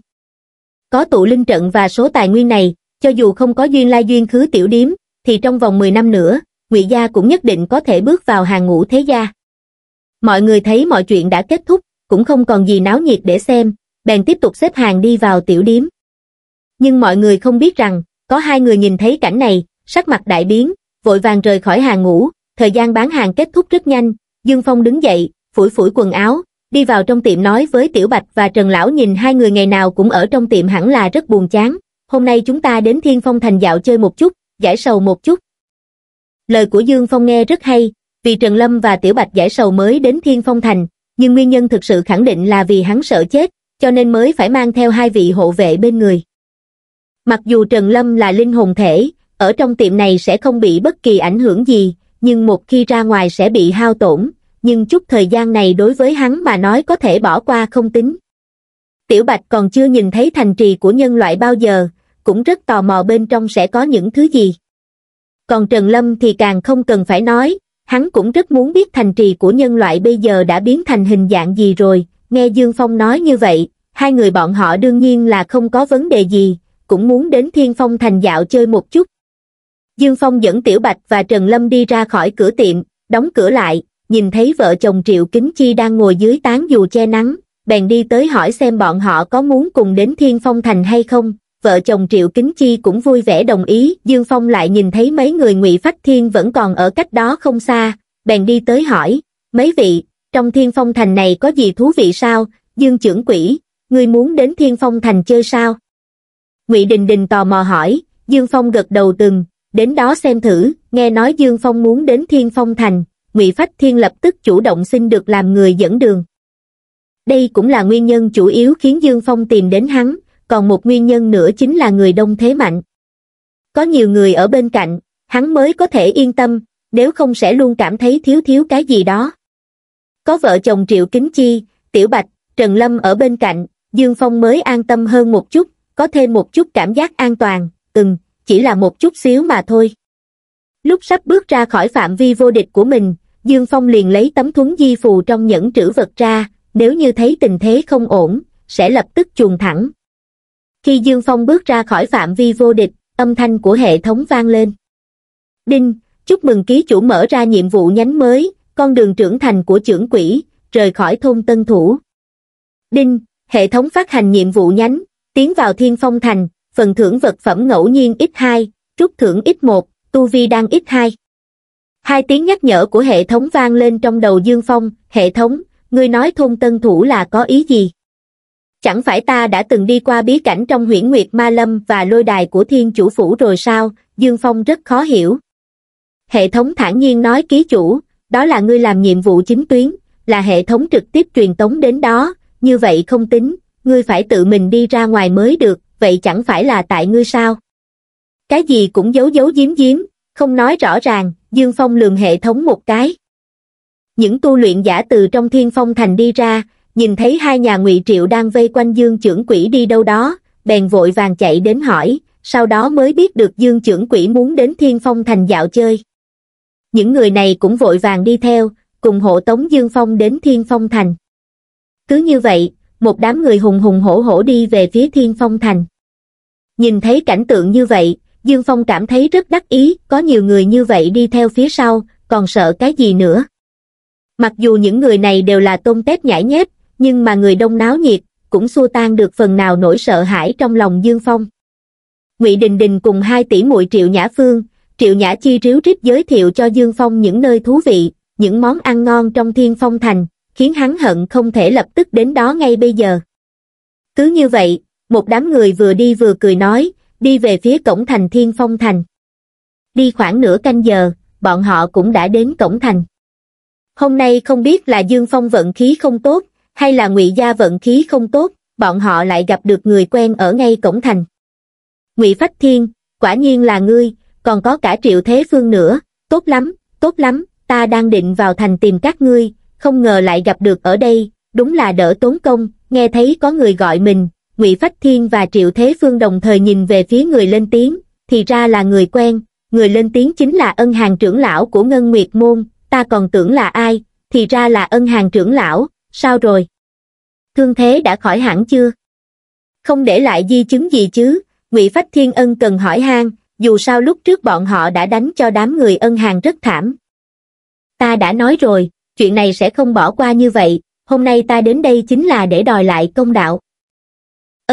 Có tụ linh trận và số tài nguyên này, cho dù không có duyên lai duyên khứ tiểu điếm, thì trong vòng 10 năm nữa, Ngụy Gia cũng nhất định có thể bước vào hàng ngũ thế gia. Mọi người thấy mọi chuyện đã kết thúc, cũng không còn gì náo nhiệt để xem, bèn tiếp tục xếp hàng đi vào tiểu điếm. Nhưng mọi người không biết rằng, có hai người nhìn thấy cảnh này, sắc mặt đại biến, vội vàng rời khỏi hàng ngũ, thời gian bán hàng kết thúc rất nhanh, Dương Phong đứng dậy, phủi phủi quần áo, đi vào trong tiệm nói với Tiểu Bạch và Trần Lão nhìn hai người ngày nào cũng ở trong tiệm hẳn là rất buồn chán, hôm nay chúng ta đến Thiên Phong Thành dạo chơi một chút, giải sầu một chút. Lời của Dương Phong nghe rất hay, vì Trần Lâm và Tiểu Bạch giải sầu mới đến Thiên Phong Thành, nhưng nguyên nhân thực sự khẳng định là vì hắn sợ chết, cho nên mới phải mang theo hai vị hộ vệ bên người. Mặc dù Trần Lâm là linh hồn thể, ở trong tiệm này sẽ không bị bất kỳ ảnh hưởng gì, nhưng một khi ra ngoài sẽ bị hao tổn, nhưng chút thời gian này đối với hắn mà nói có thể bỏ qua không tính. Tiểu Bạch còn chưa nhìn thấy thành trì của nhân loại bao giờ, cũng rất tò mò bên trong sẽ có những thứ gì. Còn Trần Lâm thì càng không cần phải nói, hắn cũng rất muốn biết thành trì của nhân loại bây giờ đã biến thành hình dạng gì rồi, nghe Dương Phong nói như vậy, hai người bọn họ đương nhiên là không có vấn đề gì, cũng muốn đến Thiên Phong thành dạo chơi một chút. Dương Phong dẫn Tiểu Bạch và Trần Lâm đi ra khỏi cửa tiệm, đóng cửa lại, nhìn thấy vợ chồng Triệu Kính Chi đang ngồi dưới tán dù che nắng, bèn đi tới hỏi xem bọn họ có muốn cùng đến Thiên Phong Thành hay không. Vợ chồng Triệu Kính Chi cũng vui vẻ đồng ý, Dương Phong lại nhìn thấy mấy người ngụy Phách Thiên vẫn còn ở cách đó không xa, bèn đi tới hỏi, mấy vị, trong Thiên Phong Thành này có gì thú vị sao, Dương trưởng quỷ, ngươi muốn đến Thiên Phong Thành chơi sao? Ngụy Đình Đình tò mò hỏi, Dương Phong gật đầu từng, đến đó xem thử, nghe nói Dương Phong muốn đến Thiên Phong Thành, Ngụy Phách Thiên lập tức chủ động xin được làm người dẫn đường. Đây cũng là nguyên nhân chủ yếu khiến Dương Phong tìm đến hắn, còn một nguyên nhân nữa chính là người đông thế mạnh. Có nhiều người ở bên cạnh, hắn mới có thể yên tâm, nếu không sẽ luôn cảm thấy thiếu thiếu cái gì đó. Có vợ chồng Triệu Kính Chi, Tiểu Bạch, Trần Lâm ở bên cạnh, Dương Phong mới an tâm hơn một chút, có thêm một chút cảm giác an toàn, từng chỉ là một chút xíu mà thôi. Lúc sắp bước ra khỏi phạm vi vô địch của mình, Dương Phong liền lấy tấm thuấn di phù trong nhẫn trữ vật ra, nếu như thấy tình thế không ổn, sẽ lập tức chuồn thẳng. Khi Dương Phong bước ra khỏi phạm vi vô địch, âm thanh của hệ thống vang lên. Đinh, chúc mừng ký chủ mở ra nhiệm vụ nhánh mới, con đường trưởng thành của trưởng quỷ, rời khỏi thôn Tân Thủ. Đinh, hệ thống phát hành nhiệm vụ nhánh, tiến vào Thiên Phong Thành, phần thưởng vật phẩm ngẫu nhiên X2, rút thưởng X1, tu vi đang X2. Hai tiếng nhắc nhở của hệ thống vang lên trong đầu Dương Phong, hệ thống, ngươi nói thôn Tân Thủ là có ý gì? Chẳng phải ta đã từng đi qua bí cảnh trong huyễn nguyệt ma lâm và lôi đài của thiên chủ phủ rồi sao, Dương Phong rất khó hiểu. Hệ thống thản nhiên nói ký chủ, đó là ngươi làm nhiệm vụ chính tuyến, là hệ thống trực tiếp truyền tống đến đó, như vậy không tính, ngươi phải tự mình đi ra ngoài mới được, vậy chẳng phải là tại ngươi sao? Cái gì cũng giấu giấu giếm giếm, không nói rõ ràng, Dương Phong lường hệ thống một cái. Những tu luyện giả từ trong thiên phong thành đi ra, nhìn thấy hai nhà ngụy triệu đang vây quanh Dương trưởng quỷ đi đâu đó, bèn vội vàng chạy đến hỏi, sau đó mới biết được Dương trưởng quỷ muốn đến thiên phong thành dạo chơi. Những người này cũng vội vàng đi theo, cùng hộ tống Dương Phong đến thiên phong thành. Cứ như vậy, một đám người hùng hùng hổ hổ đi về phía thiên phong thành. Nhìn thấy cảnh tượng như vậy, Dương Phong cảm thấy rất đắc ý, có nhiều người như vậy đi theo phía sau, còn sợ cái gì nữa. Mặc dù những người này đều là tôm tép nhảy nhép, nhưng mà người đông náo nhiệt, cũng xua tan được phần nào nỗi sợ hãi trong lòng Dương Phong. Ngụy Đình Đình cùng hai tỷ muội Triệu Nhã Phương, Triệu Nhã Chi ríu rít giới thiệu cho Dương Phong những nơi thú vị, những món ăn ngon trong Thiên Phong Thành, khiến hắn hận không thể lập tức đến đó ngay bây giờ. Cứ như vậy, một đám người vừa đi vừa cười nói, đi về phía cổng thành Thiên Phong Thành. Đi khoảng nửa canh giờ, bọn họ cũng đã đến cổng thành. Hôm nay không biết là Dương Phong vận khí không tốt, hay là ngụy gia vận khí không tốt, bọn họ lại gặp được người quen ở ngay cổng thành. Ngụy Phách Thiên, quả nhiên là ngươi, còn có cả Triệu Thế Phương nữa, tốt lắm, tốt lắm, ta đang định vào thành tìm các ngươi, không ngờ lại gặp được ở đây, đúng là đỡ tốn công, nghe thấy có người gọi mình, Ngụy Phách Thiên và Triệu Thế Phương đồng thời nhìn về phía người lên tiếng, thì ra là người quen, người lên tiếng chính là ân hàng trưởng lão của Ngân Nguyệt Môn, ta còn tưởng là ai, thì ra là ân hàng trưởng lão, sao rồi? Thương thế đã khỏi hẳn chưa? Không để lại di chứng gì chứ, Ngụy Phách Thiên Ân cần hỏi han, dù sao lúc trước bọn họ đã đánh cho đám người ân hàng rất thảm. Ta đã nói rồi, chuyện này sẽ không bỏ qua như vậy, hôm nay ta đến đây chính là để đòi lại công đạo.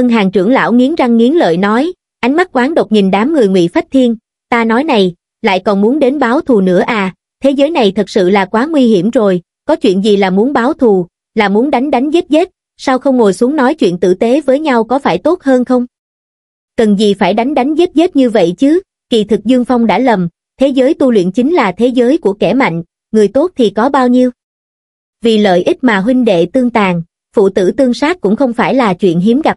Ân hàng trưởng lão nghiến răng nghiến lợi nói, ánh mắt quán độc nhìn đám người ngụy phách thiên, ta nói này, lại còn muốn đến báo thù nữa à, thế giới này thật sự là quá nguy hiểm rồi, có chuyện gì là muốn báo thù, là muốn đánh đánh giết giết, sao không ngồi xuống nói chuyện tử tế với nhau có phải tốt hơn không? Cần gì phải đánh đánh giết giết như vậy chứ, kỳ thực Dương Phong đã lầm, thế giới tu luyện chính là thế giới của kẻ mạnh, người tốt thì có bao nhiêu? Vì lợi ích mà huynh đệ tương tàn, phụ tử tương sát cũng không phải là chuyện hiếm gặp.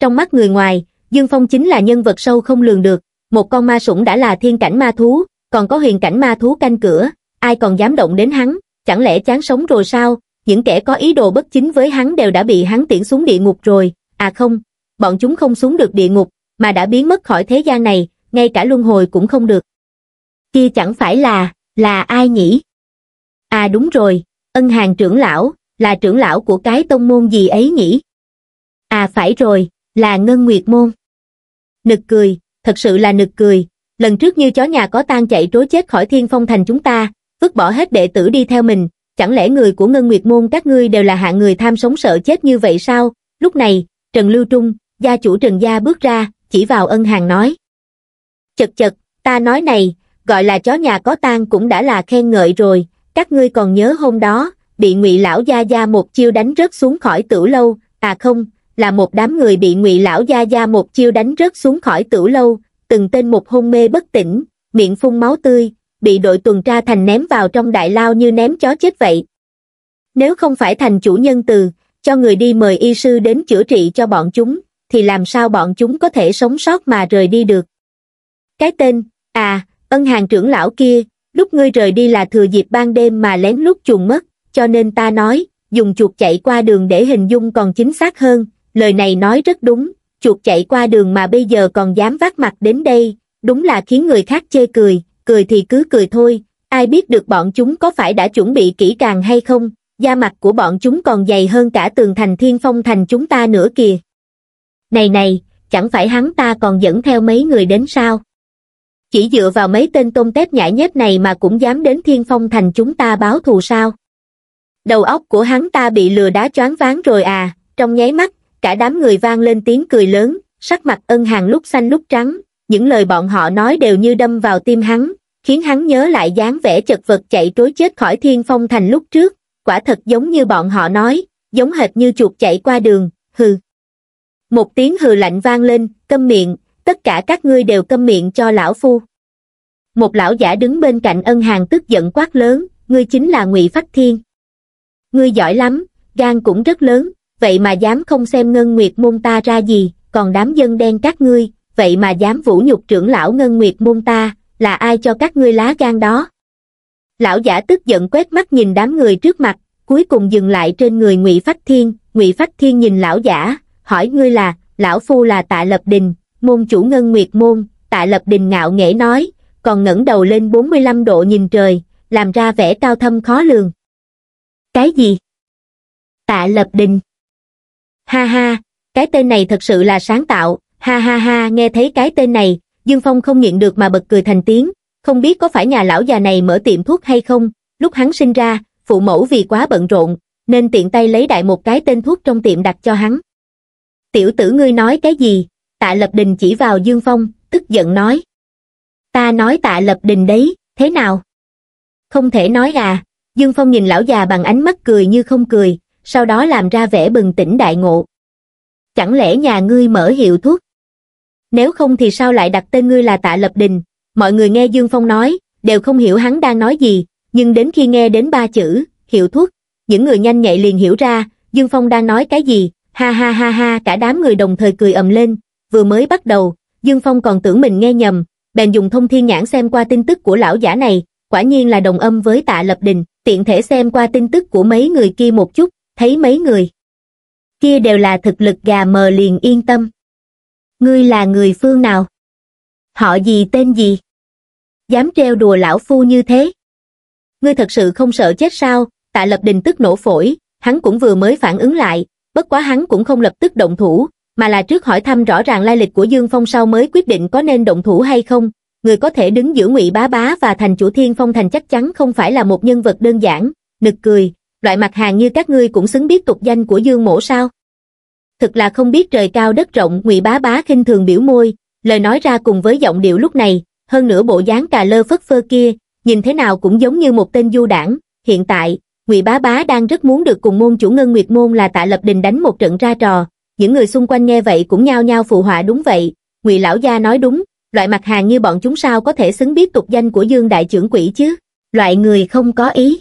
Trong mắt người ngoài, Dương Phong chính là nhân vật sâu không lường được, một con ma sủng đã là thiên cảnh ma thú, còn có huyền cảnh ma thú canh cửa, ai còn dám động đến hắn, chẳng lẽ chán sống rồi sao, những kẻ có ý đồ bất chính với hắn đều đã bị hắn tiễn xuống địa ngục rồi, à không, bọn chúng không xuống được địa ngục, mà đã biến mất khỏi thế gian này, ngay cả luân hồi cũng không được. Kia chẳng phải là, là ai nhỉ? À đúng rồi, ân hàng trưởng lão, là trưởng lão của cái tông môn gì ấy nhỉ? À phải rồi, là Ngân Nguyệt Môn. Nực cười, thật sự là nực cười, lần trước như chó nhà có tan chạy trối chết khỏi thiên phong thành chúng ta, vứt bỏ hết đệ tử đi theo mình, chẳng lẽ người của Ngân Nguyệt Môn các ngươi đều là hạng người tham sống sợ chết như vậy sao? Lúc này, Trần Lưu Trung, gia chủ Trần Gia bước ra, chỉ vào ân hàng nói. Chật chật, ta nói này, gọi là chó nhà có tan cũng đã là khen ngợi rồi, các ngươi còn nhớ hôm đó, bị ngụy lão gia gia một chiêu đánh rớt xuống khỏi tử lâu, à không, là một đám người bị ngụy lão gia gia một chiêu đánh rớt xuống khỏi tử lâu, từng tên một hôn mê bất tỉnh, miệng phun máu tươi, bị đội tuần tra thành ném vào trong đại lao như ném chó chết vậy. Nếu không phải thành chủ nhân từ, cho người đi mời y sư đến chữa trị cho bọn chúng, thì làm sao bọn chúng có thể sống sót mà rời đi được. Cái tên, à, Ân hàng trưởng lão kia, lúc ngươi rời đi là thừa dịp ban đêm mà lén lút chuồn mất, cho nên ta nói, dùng chuột chạy qua đường để hình dung còn chính xác hơn, lời này nói rất đúng, chuột chạy qua đường mà bây giờ còn dám vác mặt đến đây, đúng là khiến người khác chê cười, cười thì cứ cười thôi, ai biết được bọn chúng có phải đã chuẩn bị kỹ càng hay không, da mặt của bọn chúng còn dày hơn cả tường thành thiên phong thành chúng ta nữa kìa. Này này, chẳng phải hắn ta còn dẫn theo mấy người đến sao? Chỉ dựa vào mấy tên tôm tép nhãi nhép này mà cũng dám đến thiên phong thành chúng ta báo thù sao? Đầu óc của hắn ta bị lừa đá choáng váng rồi à, trong nháy mắt, cả đám người vang lên tiếng cười lớn, sắc mặt ân hàng lúc xanh lúc trắng, những lời bọn họ nói đều như đâm vào tim hắn, khiến hắn nhớ lại dáng vẻ chật vật chạy trối chết khỏi thiên phong thành lúc trước, quả thật giống như bọn họ nói, giống hệt như chuột chạy qua đường, hừ. Một tiếng hừ lạnh vang lên, câm miệng, tất cả các ngươi đều câm miệng cho lão phu. Một lão giả đứng bên cạnh ân hàng tức giận quát lớn, ngươi chính là ngụy Phách Thiên. Ngươi giỏi lắm, gan cũng rất lớn, vậy mà dám không xem ngân nguyệt môn ta ra gì, còn đám dân đen các ngươi, vậy mà dám vũ nhục trưởng lão ngân nguyệt môn ta, là ai cho các ngươi lá gan đó? Lão giả tức giận quét mắt nhìn đám người trước mặt, cuối cùng dừng lại trên người Ngụy Phách Thiên, Ngụy Phách Thiên nhìn lão giả, hỏi ngươi là, lão phu là Tạ Lập Đình, môn chủ Ngân Nguyệt môn, Tạ Lập Đình ngạo nghễ nói, còn ngẩng đầu lên 45 độ nhìn trời, làm ra vẻ cao thâm khó lường. Cái gì? Tạ Lập Đình. Ha ha, cái tên này thật sự là sáng tạo, ha ha ha nghe thấy cái tên này, Dương Phong không nhịn được mà bật cười thành tiếng, không biết có phải nhà lão già này mở tiệm thuốc hay không, lúc hắn sinh ra, phụ mẫu vì quá bận rộn, nên tiện tay lấy đại một cái tên thuốc trong tiệm đặt cho hắn. Tiểu tử ngươi nói cái gì? Tạ Lập Đình chỉ vào Dương Phong, tức giận nói. Ta nói tạ Lập Đình đấy, thế nào? Không thể nói à, Dương Phong nhìn lão già bằng ánh mắt cười như không cười, sau đó làm ra vẻ bừng tỉnh đại ngộ. Chẳng lẽ nhà ngươi mở hiệu thuốc? Nếu không thì sao lại đặt tên ngươi là tạ Lập Đình? Mọi người nghe Dương Phong nói, đều không hiểu hắn đang nói gì, nhưng đến khi nghe đến ba chữ, hiệu thuốc, những người nhanh nhạy liền hiểu ra, Dương Phong đang nói cái gì, ha ha ha ha cả đám người đồng thời cười ầm lên, vừa mới bắt đầu, Dương Phong còn tưởng mình nghe nhầm, bèn dùng thông thiên nhãn xem qua tin tức của lão giả này, quả nhiên là đồng âm với tạ lập đình, tiện thể xem qua tin tức của mấy người kia một chút, thấy mấy người. Kia đều là thực lực gà mờ liền yên tâm. Ngươi là người phương nào? Họ gì tên gì? Dám treo đùa lão phu như thế? Ngươi thật sự không sợ chết sao? Tạ lập đình tức nổ phổi, hắn cũng vừa mới phản ứng lại, bất quá hắn cũng không lập tức động thủ, mà là trước hỏi thăm rõ ràng lai lịch của Dương Phong sau mới quyết định có nên động thủ hay không. Người có thể đứng giữa Ngụy Bá Bá và thành chủ Thiên Phong Thành chắc chắn không phải là một nhân vật đơn giản, nực cười, loại mặt hàng như các ngươi cũng xứng biết tục danh của Dương Mổ sao? Thực là không biết trời cao đất rộng, Ngụy Bá Bá khinh thường biểu môi, lời nói ra cùng với giọng điệu lúc này, hơn nữa bộ dáng cà lơ phất phơ kia, nhìn thế nào cũng giống như một tên du đảng. Hiện tại, Ngụy Bá Bá đang rất muốn được cùng môn chủ Ngân Nguyệt môn là Tạ Lập Đình đánh một trận ra trò. Những người xung quanh nghe vậy cũng nhao nhao phụ họa đúng vậy. Ngụy lão gia nói đúng, loại mặt hàng như bọn chúng sao có thể xứng biết tục danh của Dương đại trưởng quỷ chứ? Loại người không có ý.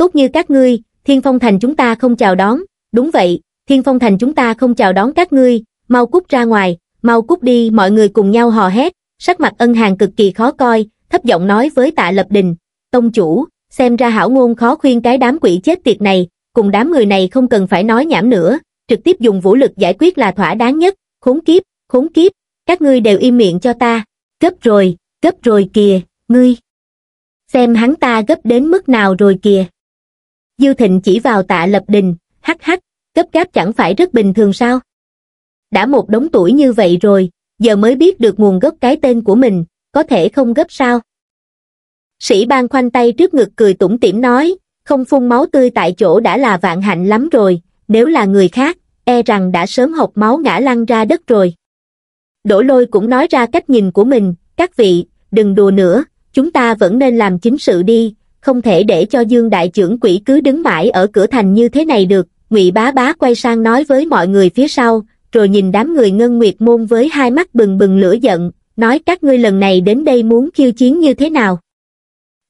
Tốt như các ngươi, Thiên Phong Thành chúng ta không chào đón. Đúng vậy, Thiên Phong Thành chúng ta không chào đón các ngươi, mau cút ra ngoài, mau cút đi, mọi người cùng nhau hò hét, sắc mặt ân hàng cực kỳ khó coi, thấp giọng nói với tạ lập đình, tông chủ, xem ra hảo ngôn khó khuyên cái đám quỷ chết tiệt này, cùng đám người này không cần phải nói nhảm nữa, trực tiếp dùng vũ lực giải quyết là thỏa đáng nhất, khốn kiếp, khốn kiếp, các ngươi đều im miệng cho ta, gấp rồi, gấp rồi kìa, ngươi. Xem hắn ta gấp đến mức nào rồi kìa. Dư Thịnh chỉ vào tạ lập đình, hắc hắc, cấp gáp chẳng phải rất bình thường sao? Đã một đống tuổi như vậy rồi, giờ mới biết được nguồn gốc cái tên của mình, có thể không gấp sao? Sĩ ban khoanh tay trước ngực cười tủm tỉm nói, không phun máu tươi tại chỗ đã là vạn hạnh lắm rồi, nếu là người khác, e rằng đã sớm học máu ngã lăn ra đất rồi. Đỗ lôi cũng nói ra cách nhìn của mình, các vị, đừng đùa nữa, chúng ta vẫn nên làm chính sự đi, không thể để cho Dương Đại trưởng quỷ cứ đứng mãi ở cửa thành như thế này được, ngụy bá bá quay sang nói với mọi người phía sau, rồi nhìn đám người ngân nguyệt môn với hai mắt bừng bừng lửa giận, nói các ngươi lần này đến đây muốn khiêu chiến như thế nào.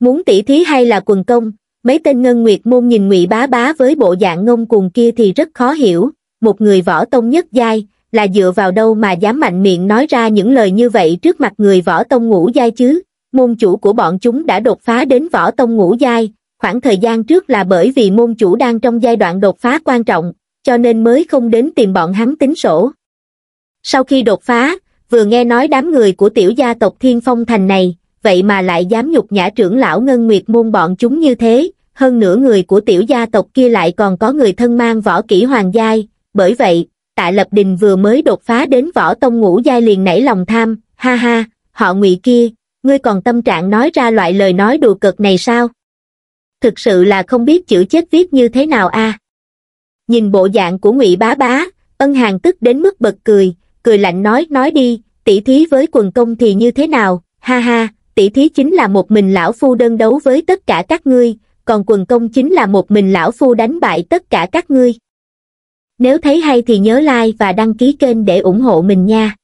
Muốn tỉ thí hay là quần công, mấy tên ngân nguyệt môn nhìn ngụy bá bá với bộ dạng ngông cuồng kia thì rất khó hiểu, một người võ tông nhất giai, là dựa vào đâu mà dám mạnh miệng nói ra những lời như vậy trước mặt người võ tông ngũ giai chứ, môn chủ của bọn chúng đã đột phá đến võ tông ngũ giai, khoảng thời gian trước là bởi vì môn chủ đang trong giai đoạn đột phá quan trọng, cho nên mới không đến tìm bọn hắn tính sổ. Sau khi đột phá, vừa nghe nói đám người của tiểu gia tộc Thiên Phong Thành này, vậy mà lại dám nhục nhã trưởng lão Ngân Nguyệt môn bọn chúng như thế, hơn nửa người của tiểu gia tộc kia lại còn có người thân mang võ kỹ hoàng giai, bởi vậy, Tạ Lập Đình vừa mới đột phá đến võ tông ngũ giai liền nảy lòng tham, ha ha, họ ngụy kia, ngươi còn tâm trạng nói ra loại lời nói đùa cực này sao? Thực sự là không biết chữ chết viết như thế nào a. Nhìn bộ dạng của ngụy bá bá, ân hàng tức đến mức bật cười, cười lạnh nói nói đi, tỷ thí với quần công thì như thế nào, ha ha, tỷ thí chính là một mình lão phu đơn đấu với tất cả các ngươi, còn quần công chính là một mình lão phu đánh bại tất cả các ngươi. Nếu thấy hay thì nhớ like và đăng ký kênh để ủng hộ mình nha.